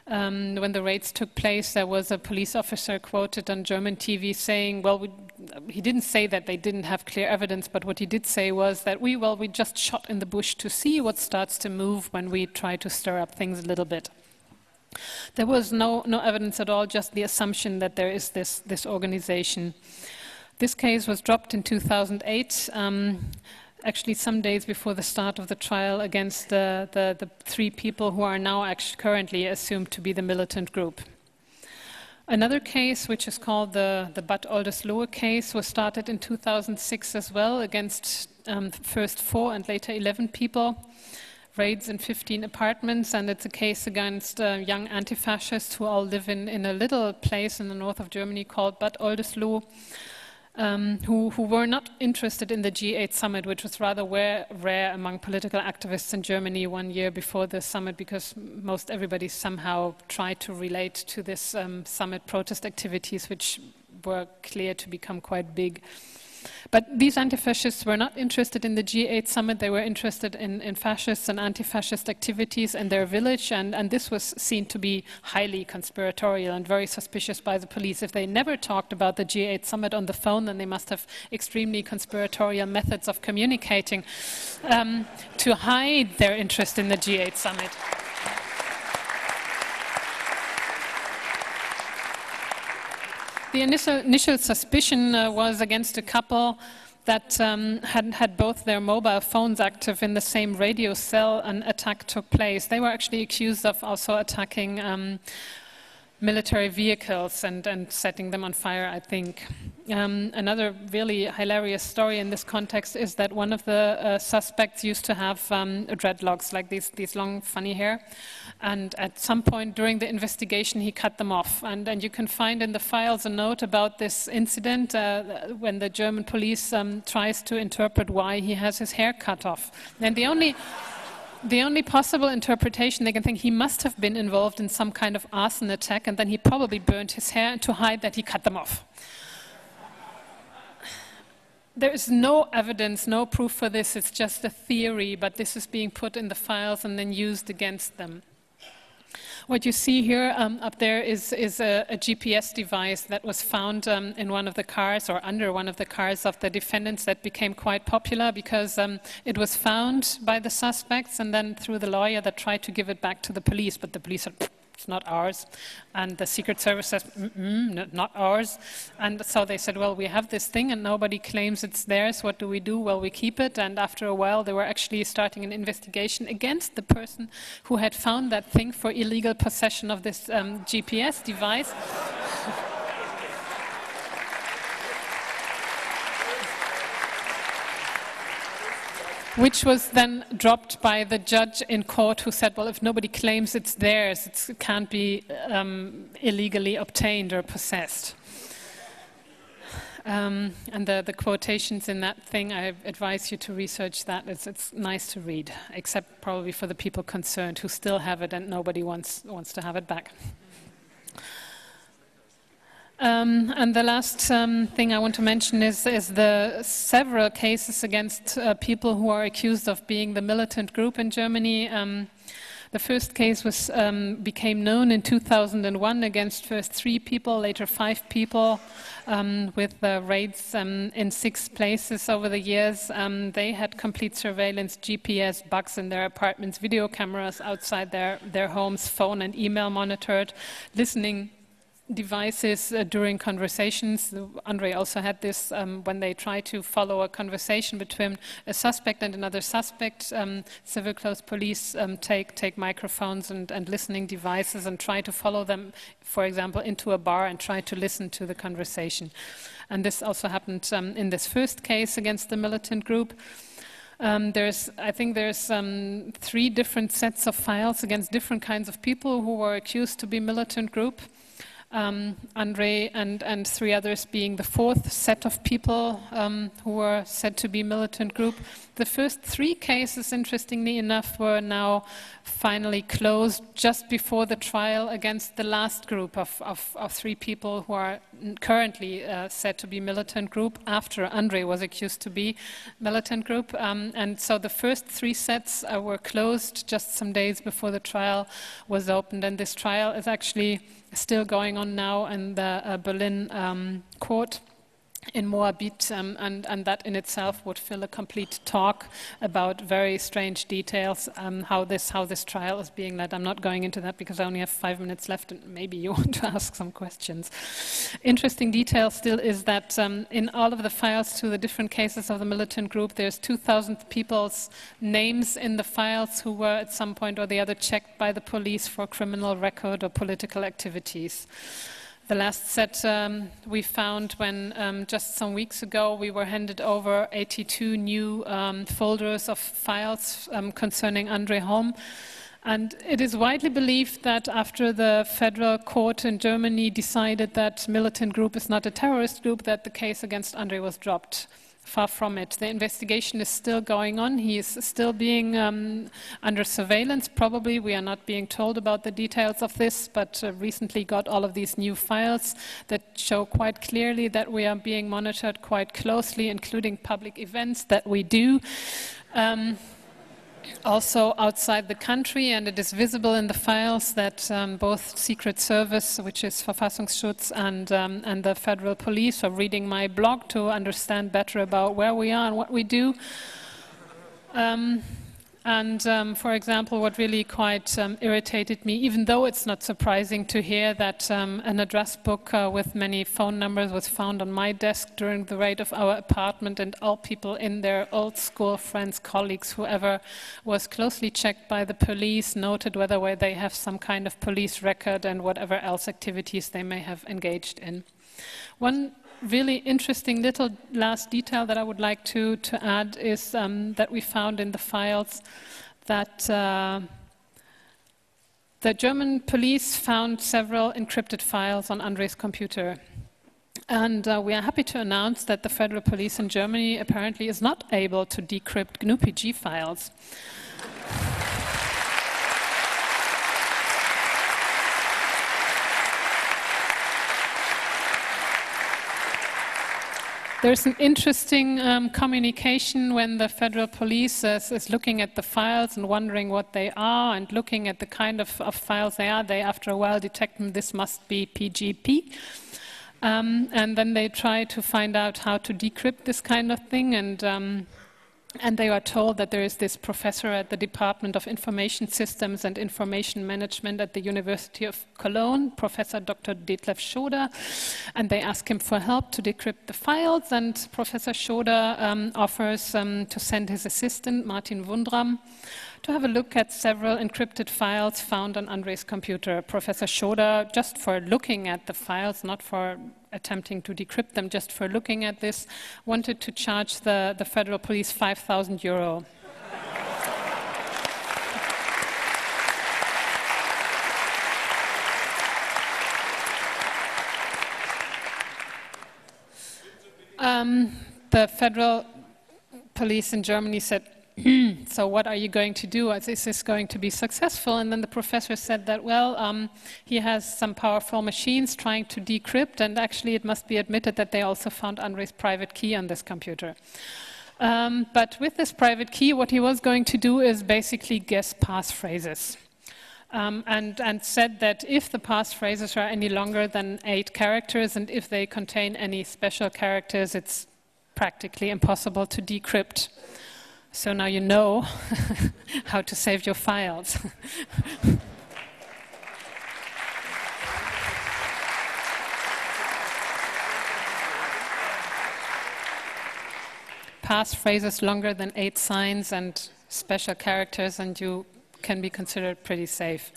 [SPEAKER 2] Um, when the raids took place, there was a police officer quoted on German TV saying, well, we, he didn't say that they didn't have clear evidence, but what he did say was that we, well, we just shot in the bush to see what starts to move when we try to stir up things a little bit. There was no, no evidence at all, just the assumption that there is this, this organization. This case was dropped in 2008, um, actually some days before the start of the trial against the, the, the three people who are now currently assumed to be the militant group. Another case, which is called the, the Bad Oldesloe case, was started in 2006 as well against um, first four and later 11 people raids in 15 apartments, and it's a case against uh, young anti-fascists who all live in, in a little place in the north of Germany called Bad Oldesloe, um, who, who, were not interested in the G8 summit, which was rather rare, rare among political activists in Germany one year before the summit, because most everybody somehow tried to relate to this um, summit protest activities, which were clear to become quite big. But these anti-fascists were not interested in the G8 summit. They were interested in, in fascists and anti-fascist activities in their village, and, and this was seen to be highly conspiratorial and very suspicious by the police. If they never talked about the G8 summit on the phone, then they must have extremely conspiratorial methods of communicating um, to hide their interest in the G8 summit. The initial, initial suspicion uh, was against a couple that um, had, had both their mobile phones active in the same radio cell. An attack took place. They were actually accused of also attacking um, military vehicles and, and setting them on fire, I think. Um, another really hilarious story in this context is that one of the uh, suspects used to have um, dreadlocks, like these, these long, funny hair. And at some point during the investigation, he cut them off. And, and you can find in the files a note about this incident uh, when the German police um, tries to interpret why he has his hair cut off. And the only the only possible interpretation they can think he must have been involved in some kind of arson attack and then he probably burned his hair to hide that he cut them off. There is no evidence, no proof for this, it's just a theory, but this is being put in the files and then used against them. What you see here um, up there is, is a, a, GPS device that was found um, in one of the cars or under one of the cars of the defendants that became quite popular because um, it was found by the suspects and then through the lawyer that tried to give it back to the police, but the police said, it's not ours. And the Secret Service says, mm not ours. And so they said, well, we have this thing and nobody claims it's theirs. What do we do? Well, we keep it. And after a while, they were actually starting an investigation against the person who had found that thing for illegal possession of this um, GPS device. which was then dropped by the judge in court who said, well, if nobody claims it's theirs, it's, it can't be um, illegally obtained or possessed. Um, and the, the, quotations in that thing, I advise you to research that. It's, it's, nice to read, except probably for the people concerned who still have it and nobody wants, wants to have it back. Um, and the last um, thing I want to mention is, is the several cases against uh, people who are accused of being the militant group in Germany. Um, the first case was um, became known in 2001 against first three people, later five people, um, with uh, raids um, in six places over the years. they had complete surveillance, GPS, bugs in their apartments, video cameras outside their, their homes, phone and email monitored, listening devices uh, during conversations. Andrej also had this um, when they try to follow a conversation between a suspect and another suspect. Um, civil close police um, take take microphones and, and listening devices and try to follow them, for example, into a bar and try to listen to the conversation. And this also happened um, in this first case against the militant group. Um, there's, I think there's um, three different sets of files against different kinds of people who were accused to be militant group um, Andrej and, and three others being the fourth set of people um, who were said to be militant group. The first three cases, interestingly enough, were now finally closed just before the trial against the last group of, of, of three people who are currently uh, said to be militant group after Andrej was accused to be militant group. Um, and so the first three sets uh, were closed just some days before the trial was opened. And this trial is actually still going on now in the uh, Berlin um, court in Moabit, um, and, and, that in itself would fill a complete talk about very strange details, um, how, this, how this trial is being led. I'm not going into that because I only have five minutes left, and maybe you want to ask some questions. Interesting detail still is that um, in all of the files to the different cases of the militant group, there's 2,000 people's names in the files who were at some point or the other checked by the police for criminal record or political activities. The last set um, we found when um, just some weeks ago we were handed over 82 new um, folders of files um, concerning Andrej Holm. And it is widely believed that after the federal court in Germany decided that militant group is not a terrorist group, that the case against Andrej was dropped. Far from it. The investigation is still going on. He is still being um, under surveillance, probably. We are not being told about the details of this, but uh, recently got all of these new files that show quite clearly that we are being monitored quite closely, including public events that we do. Um, also outside the country, and it is visible in the files that um, both Secret Service, which is Verfassungsschutz, and, um, and the federal police are reading my blog to understand better about where we are and what we do. Um, and um, for example, what really quite um, irritated me, even though it's not surprising to hear that um, an address book uh, with many phone numbers was found on my desk during the raid of our apartment, and all people in there, old school friends, colleagues, whoever was closely checked by the police, noted whether they have some kind of police record and whatever else activities they may have engaged in. One really interesting little last detail that I would like to, to add is um, that we found in the files that uh, the German police found several encrypted files on Andrej's computer. And uh, we are happy to announce that the federal police in Germany apparently is not able to decrypt GNU-PG files. There's an interesting um, communication when the federal police is, is, looking at the files and wondering what they are and looking at the kind of, of files they are. They, after a while, detect them, this must be PGP. Um, and then they try to find out how to decrypt this kind of thing. And um, and they are told that there is this professor at the Department of Information Systems and Information Management at the University of Cologne, Professor Dr. Detlef Schoder, and they ask him for help to decrypt the files. And Professor Schoder um, offers um, to send his assistant, Martin Wundram, to have a look at several encrypted files found on Andrej's computer. Professor Schoder, just for looking at the files, not for attempting to decrypt them, just for looking at this, wanted to charge the, the federal police 5,000 euro. Um, the federal police in Germany said so what are you going to do? Is this going to be successful? And then the professor said that, well, um, he has some powerful machines trying to decrypt, and actually it must be admitted that they also found Andrej's private key on this computer. Um, but with this private key, what he was going to do is basically guess passphrases. Um, and, and, said that if the passphrases are any longer than eight characters and if they contain any special characters, it's practically impossible to decrypt. So now you know how to save your files. Pass phrases longer than eight signs and special characters, and you can be considered pretty safe.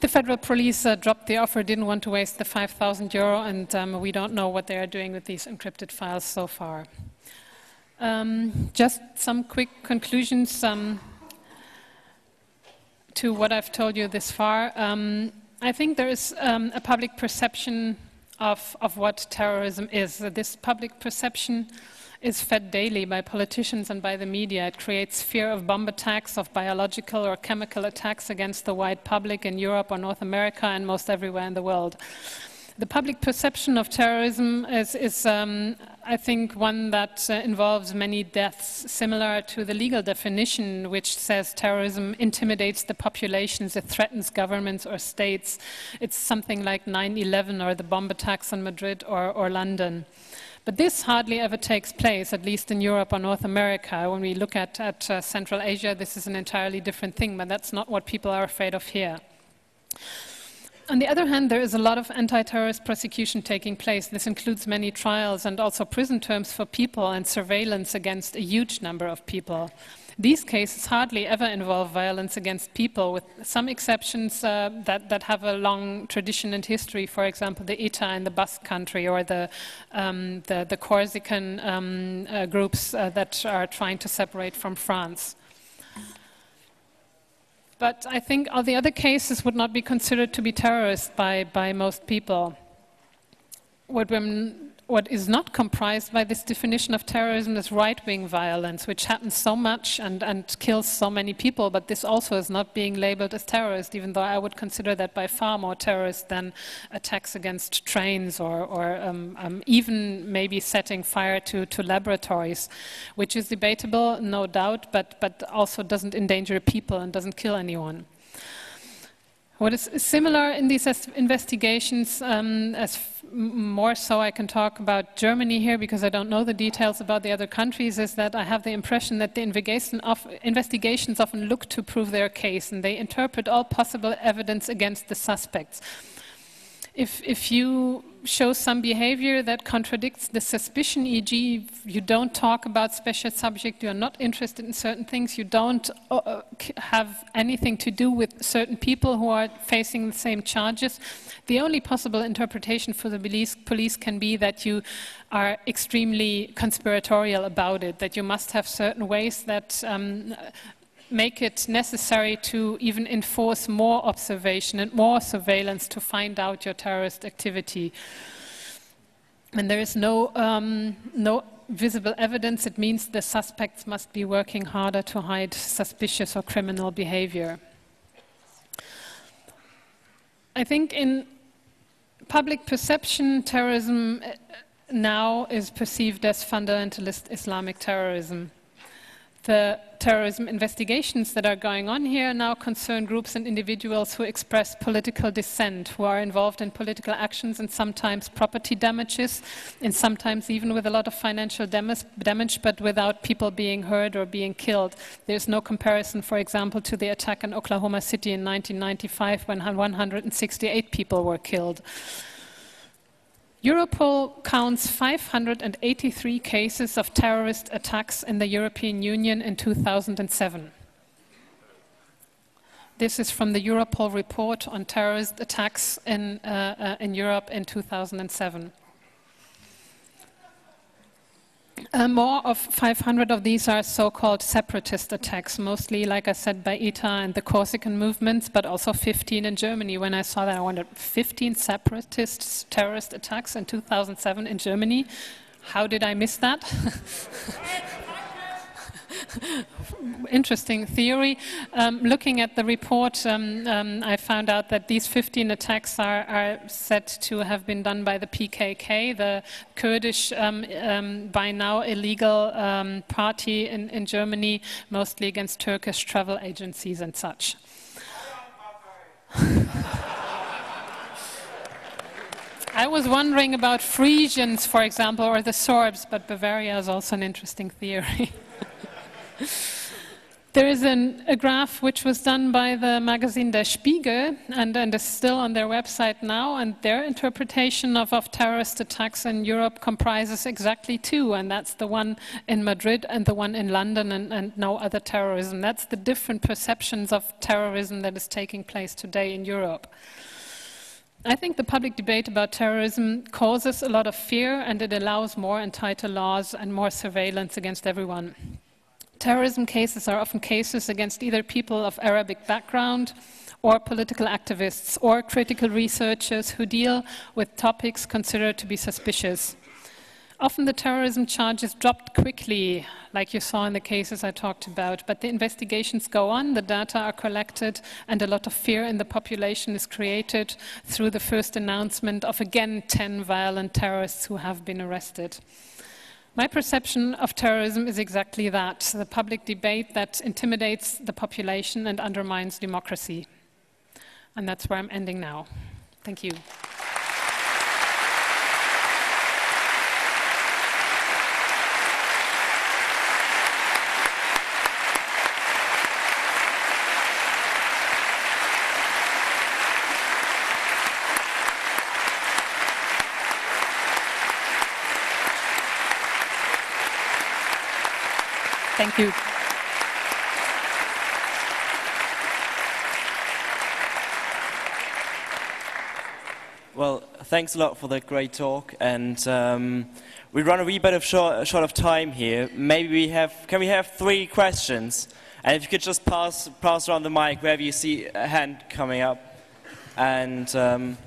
[SPEAKER 2] The federal police uh, dropped the offer, didn't want to waste the 5,000 euro, and um, we don't know what they are doing with these encrypted files so far. Um, just some quick conclusions um, to what I've told you this far. Um, I think there is um, a public perception of, of what terrorism is. This public perception is fed daily by politicians and by the media. It creates fear of bomb attacks, of biological or chemical attacks against the wide public in Europe or North America and most everywhere in the world. The public perception of terrorism is, is um, I think, one that uh, involves many deaths, similar to the legal definition, which says terrorism intimidates the populations, it threatens governments or states. It's something like 9 11 or the bomb attacks on Madrid or, or London. But this hardly ever takes place, at least in Europe or North America. When we look at, at uh, Central Asia, this is an entirely different thing, but that's not what people are afraid of here. On the other hand, there is a lot of anti-terrorist prosecution taking place. This includes many trials and also prison terms for people and surveillance against a huge number of people. These cases hardly ever involve violence against people, with some exceptions uh, that, that, have a long tradition and history. For example, the ETA in the Basque country or the, um, the, the, Corsican um, uh, groups uh, that are trying to separate from France. But I think all the other cases would not be considered to be terrorist by, by most people. What women what is not comprised by this definition of terrorism is right-wing violence, which happens so much and, and kills so many people, but this also is not being labeled as terrorist, even though I would consider that by far more terrorist than attacks against trains or, or um, um, even maybe setting fire to, to laboratories, which is debatable, no doubt, but, but also doesn't endanger people and doesn't kill anyone. What is similar in these investigations, um, as more so I can talk about Germany here because I don't know the details about the other countries, is that I have the impression that the investigation of, investigations often look to prove their case and they interpret all possible evidence against the suspects if, if you show some behavior that contradicts the suspicion, e.g., you don't talk about special subject, you're not interested in certain things, you don't uh, uh have anything to do with certain people who are facing the same charges, the only possible interpretation for the police, police can be that you are extremely conspiratorial about it, that you must have certain ways that um, make it necessary to even enforce more observation and more surveillance to find out your terrorist activity. And there is no, um, no visible evidence, it means the suspects must be working harder to hide suspicious or criminal behavior. I think in public perception, terrorism now is perceived as fundamentalist Islamic terrorism. The terrorism investigations that are going on here now concern groups and individuals who express political dissent, who are involved in political actions and sometimes property damages, and sometimes even with a lot of financial damage, but without people being hurt or being killed. There's no comparison, for example, to the attack in Oklahoma City in 1995 when 168 people were killed. Europol counts 583 cases of terrorist attacks in the European Union in 2007. This is from the Europol report on terrorist attacks in, uh, uh, in Europe in 2007. Uh, more of 500 of these are so-called separatist attacks, mostly, like I said, by ETA and the Corsican movements, but also 15 in Germany. When I saw that, I wondered, 15 separatist terrorist attacks in 2007 in Germany? How did I miss that? interesting theory. Um, looking at the report, um, um, I found out that these 15 attacks are, are, said to have been done by the PKK, the Kurdish, um, um, by now illegal um, party in, in Germany, mostly against Turkish travel agencies and such. I was wondering about Frisians, for example, or the Sorbs, but Bavaria is also an interesting theory. There is an, a graph which was done by the magazine Der Spiegel and, and, is still on their website now, and their interpretation of, of terrorist attacks in Europe comprises exactly two, and that's the one in Madrid and the one in London, and, and no other terrorism. That's the different perceptions of terrorism that is taking place today in Europe. I think the public debate about terrorism causes a lot of fear and it allows more and tighter laws and more surveillance against everyone. Terrorism cases are often cases against either people of Arabic background or political activists or critical researchers who deal with topics considered to be suspicious. Often the terrorism charges dropped quickly, like you saw in the cases I talked about, but the investigations go on, the data are collected, and a lot of fear in the population is created through the first announcement of again 10 violent terrorists who have been arrested. My perception of terrorism is exactly that the public debate that intimidates the population and undermines democracy. And that's where I'm ending now. Thank you. Thank you.
[SPEAKER 1] Well, thanks a lot for the great talk, and um, we run a wee bit of short, short of time here. Maybe we have, can we have three questions? And if you could just pass, pass around the mic wherever you see a hand coming up. And um,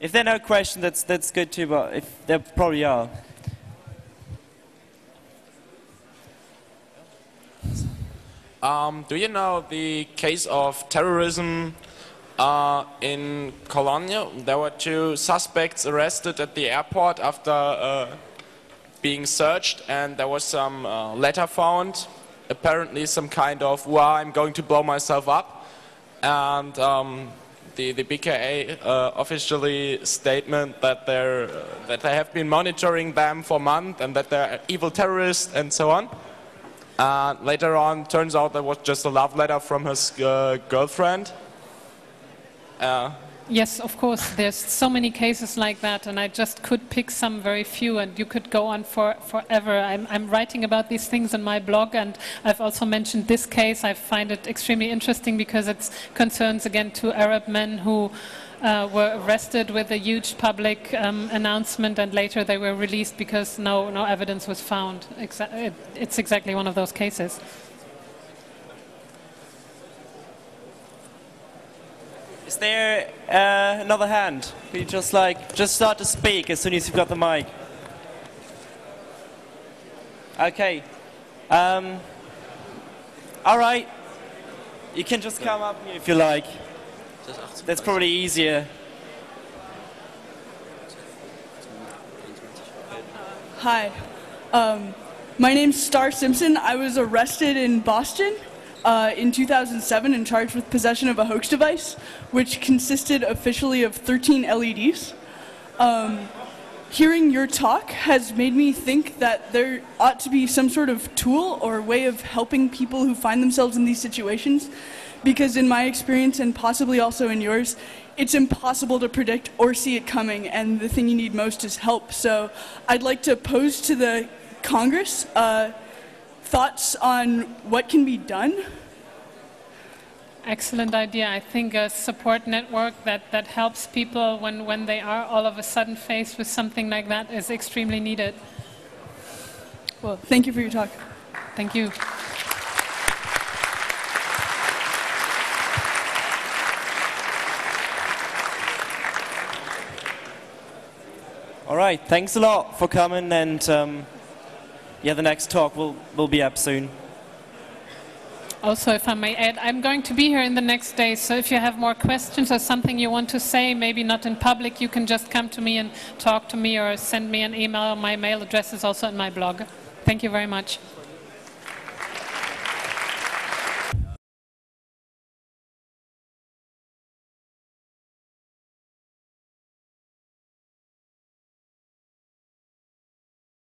[SPEAKER 1] if there are no questions, that's, that's good too, but if there probably are.
[SPEAKER 3] Um, do you know the case of terrorism uh, in Cologne? There were two suspects arrested at the airport after uh, being searched, and there was some uh, letter found. Apparently, some kind of "Well, I'm going to blow myself up," and um, the, the BKA uh, officially statement that that they have been monitoring them for months and that they're evil terrorists and so on. Uh, later on, turns out that was just a love letter from his uh, girlfriend.
[SPEAKER 2] Uh, yes, of course. There's so many cases like that, and I just could pick some very few, and you could go on for forever. I'm, I'm writing about these things in my blog, and I've also mentioned this case. I find it extremely interesting because it concerns again two Arab men who uh, were arrested with a huge public um, announcement, and later they were released because no, no evidence was found. Exa it, it's exactly one of those cases.
[SPEAKER 1] Is there uh, another hand? You just like just start to speak as soon as you've got the mic. Okay. Um, all right. You can just come up if you like. That's probably easier.
[SPEAKER 4] Hi. Um, my name's Star Simpson. I was arrested in Boston uh, in 2007 and charged with possession of a hoax device, which consisted officially of 13 LEDs. Um, hearing your talk has made me think that there ought to be some sort of tool or way of helping people who find themselves in these situations. Because, in my experience, and possibly also in yours, it's impossible to predict or see it coming, and the thing you need most is help. So, I'd like to pose to the Congress uh, thoughts on what can be done.
[SPEAKER 2] Excellent idea. I think a support network that, that helps people when, when they are all of a sudden faced with something like that is extremely needed.
[SPEAKER 4] Well, thank you for your talk.
[SPEAKER 2] Thank you.
[SPEAKER 1] All right, thanks a lot for coming, and um, yeah, the next talk will, will be up soon.
[SPEAKER 2] Also, if I may add, I'm going to be here in the next days, so if you have more questions or something you want to say, maybe not in public, you can just come to me and talk to me or send me an email. My mail address is also in my blog. Thank you very much.